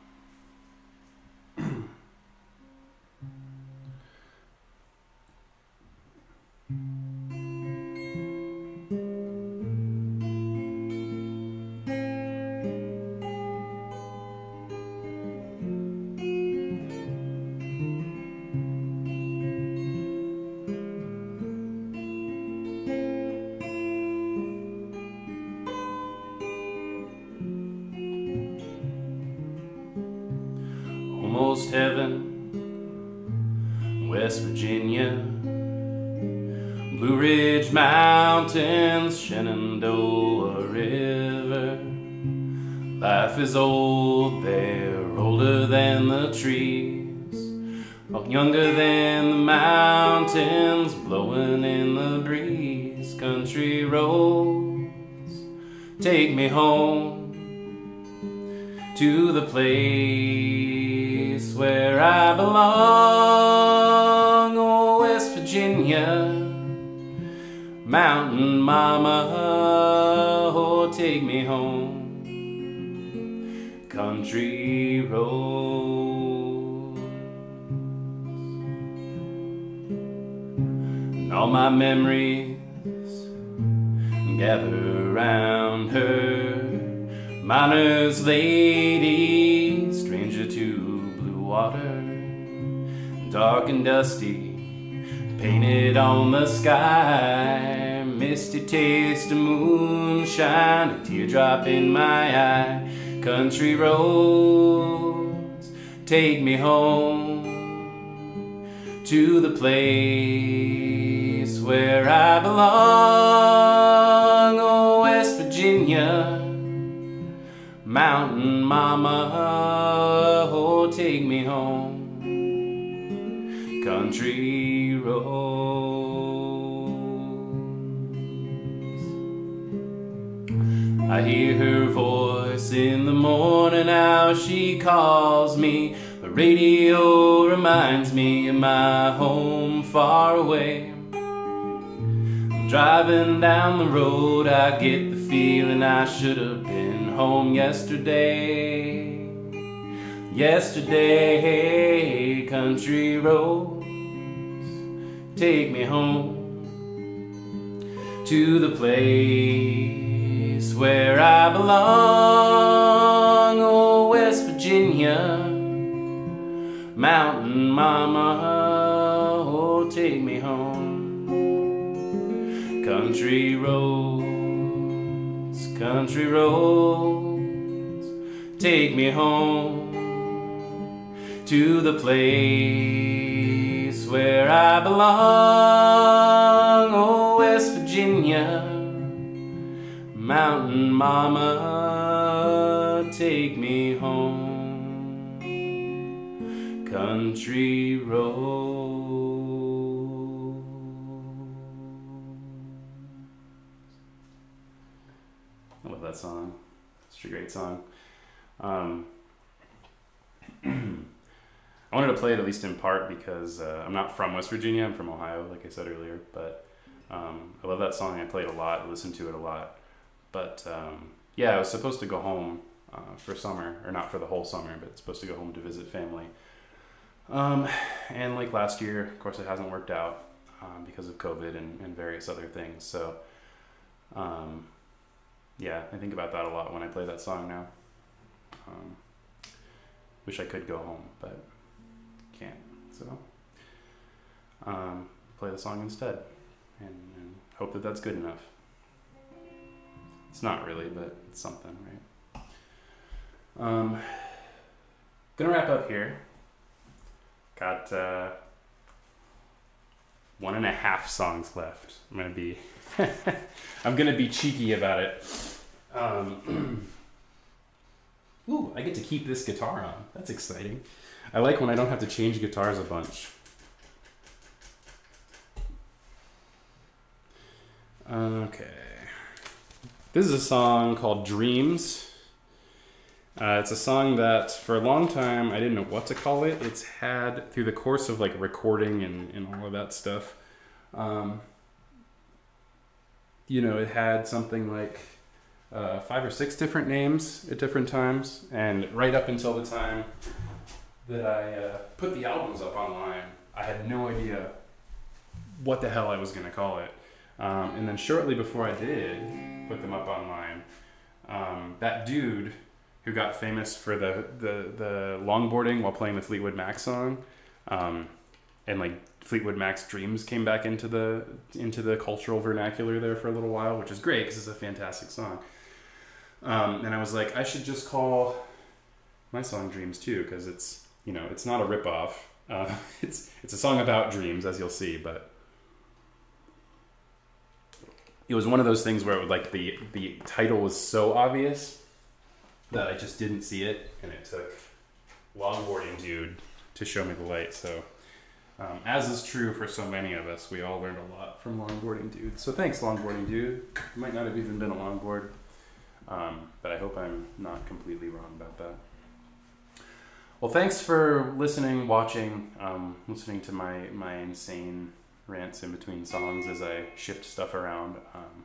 Almost heaven. West Virginia, Blue Ridge Mountains, Shenandoah River. Life is old there, older than the trees, younger than the mountains, blowing in the breeze. Country roads take me home to the place my memories gather round her. Miner's lady, stranger to blue water, dark and dusty, painted on the sky. Misty taste of moonshine, a teardrop in my eye. Country roads take me home to the place where I belong. Oh, West Virginia. Mountain Mama, oh, take me home. Country roads. I hear her voice in the morning, how she calls me. The radio reminds me of my home far away. Driving down the road, I get the feeling I should have been home yesterday. Yesterday, country roads take me home to the place where I belong. Oh, West Virginia, Mountain Mama, oh, take me home country roads, country roads, take me home to the place where I belong. Oh, West Virginia, Mountain Mama, take me home, country roads. That song. It's a great song. Um, <clears throat> I wanted to play it at least in part because uh, I'm not from West Virginia. I'm from Ohio, like I said earlier. But um, I love that song. I played a lot, I listened to it a lot. But um, yeah, I was supposed to go home uh, for summer, or not for the whole summer, but supposed to go home to visit family. Um, and like last year, of course, it hasn't worked out um, because of COVID and, and various other things. So um, yeah, I think about that a lot when I play that song now. Um, wish I could go home, but can't. So um, play the song instead, and, and, hope that that's good enough. It's not really, but it's something, right? Um, gonna wrap up here. Got uh, one and a half songs left. I'm gonna be <laughs> I'm gonna be cheeky about it. Um, <clears throat> ooh, I get to keep this guitar on. That's exciting. I like when I don't have to change guitars a bunch. Okay. This is a song called Dreams. Uh, it's a song that for a long time I didn't know what to call it. It's had, through the course of like recording and, and all of that stuff, um, you know, it had something like uh, five or six different names at different times, and right up until the time that I uh, put the albums up online, I had no idea what the hell I was going to call it. Um, and then shortly before I did put them up online, um, that dude who got famous for the, the, the longboarding while playing the Fleetwood Mac song, um, and like Fleetwood Mac's Dreams came back into the into the cultural vernacular there for a little while, which is great because it's a fantastic song. Um, and I was like, I should just call my song Dreams too because it's you know, it's not a ripoff. Uh, <laughs> it's it's a song about dreams, as you'll see, but it was one of those things where it was like the the title was so obvious that I just didn't see it, and it took longboarding dude to show me the light. So, um, as is true for so many of us, we all learned a lot from longboarding dude. So thanks, longboarding dude. Might not have even been a longboard, um, but I hope I'm not completely wrong about that. Well, thanks for listening, watching, um, listening to my my insane rants in between songs as I shift stuff around. Um,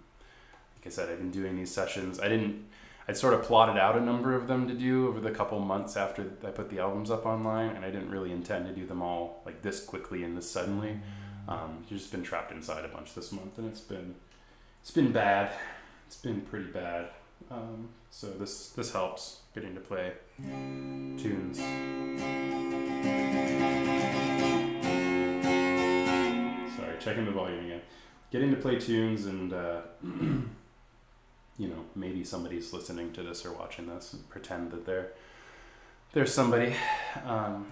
like I said, I've been doing these sessions. I didn't. I sort of plotted out a number of them to do over the couple months after I put the albums up online, and I didn't really intend to do them all like this quickly and this suddenly. Um, just been trapped inside a bunch this month, and it's been it's been bad. It's been pretty bad. Um, so this this helps getting to play tunes. Sorry, checking the volume again. Getting to play tunes and uh, <clears throat> you know maybe somebody's listening to this or watching this and pretend that they're there's somebody, um,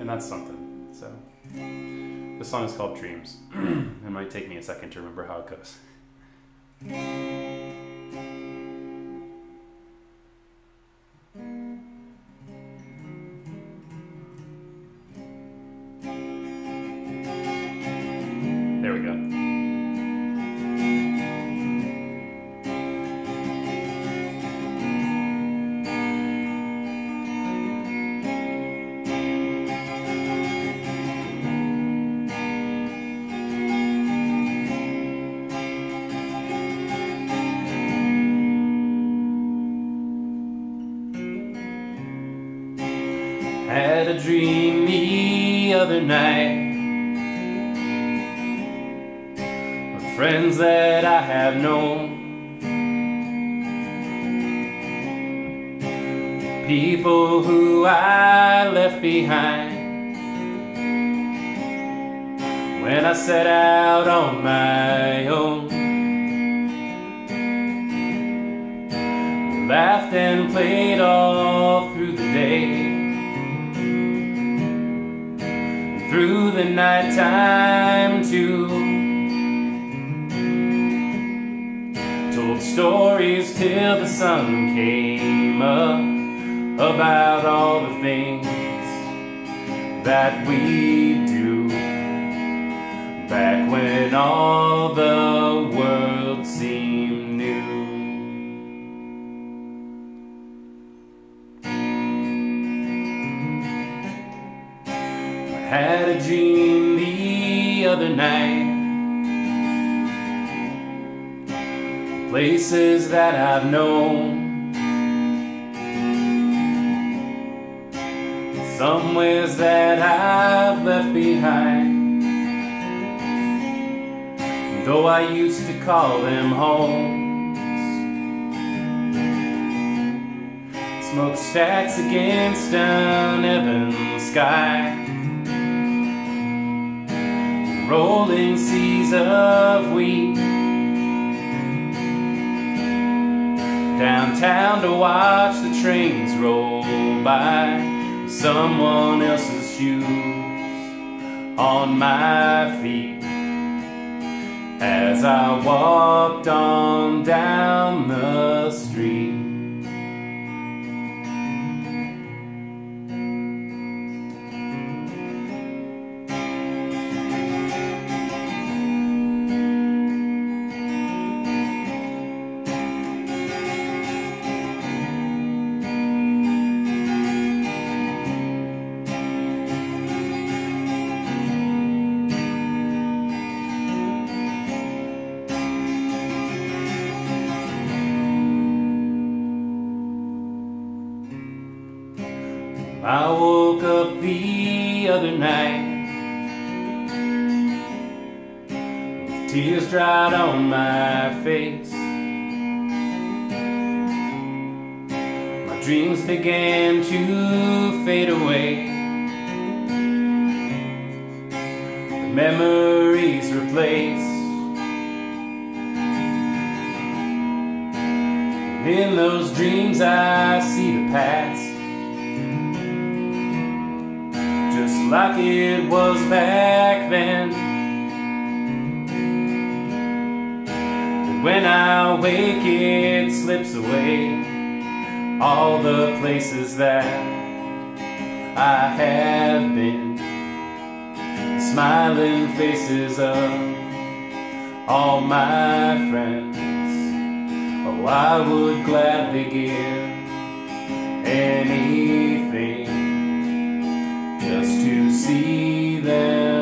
and that's something. So the song is called Dreams. <clears throat> it might take me a second to remember how it goes. Though I used to call them homes. Smokestacks against an ebon sky rolling seas of wheat. Downtown to watch the trains roll by, someone else's shoes on my feet. As I walked on down the street. Dried on my face. My dreams began to fade away. The memories replaced. In those dreams, I see the past. Just like it was back then. When I wake, it slips away. All the places that I have been, the smiling faces of all my friends. Oh, I would gladly give anything just to see them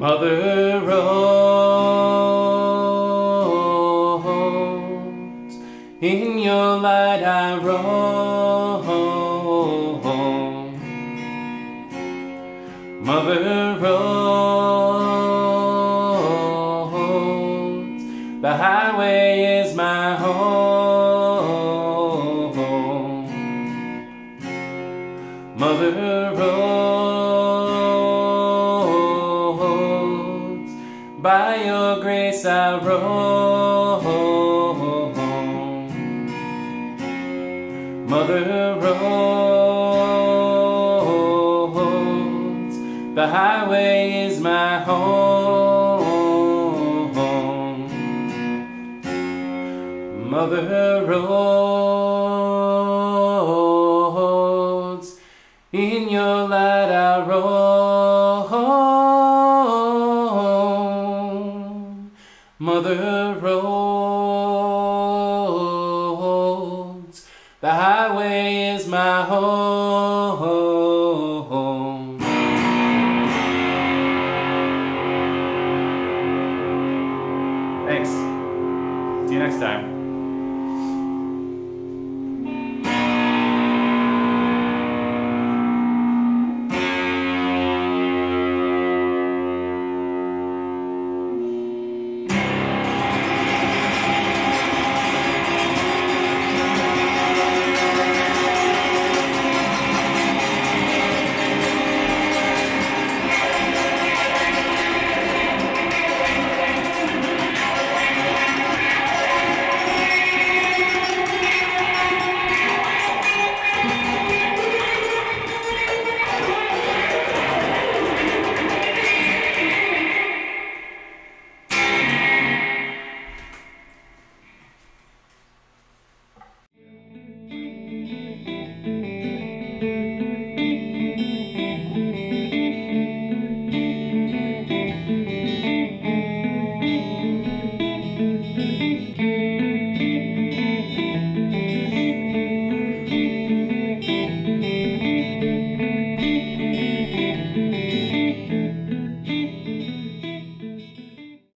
Mother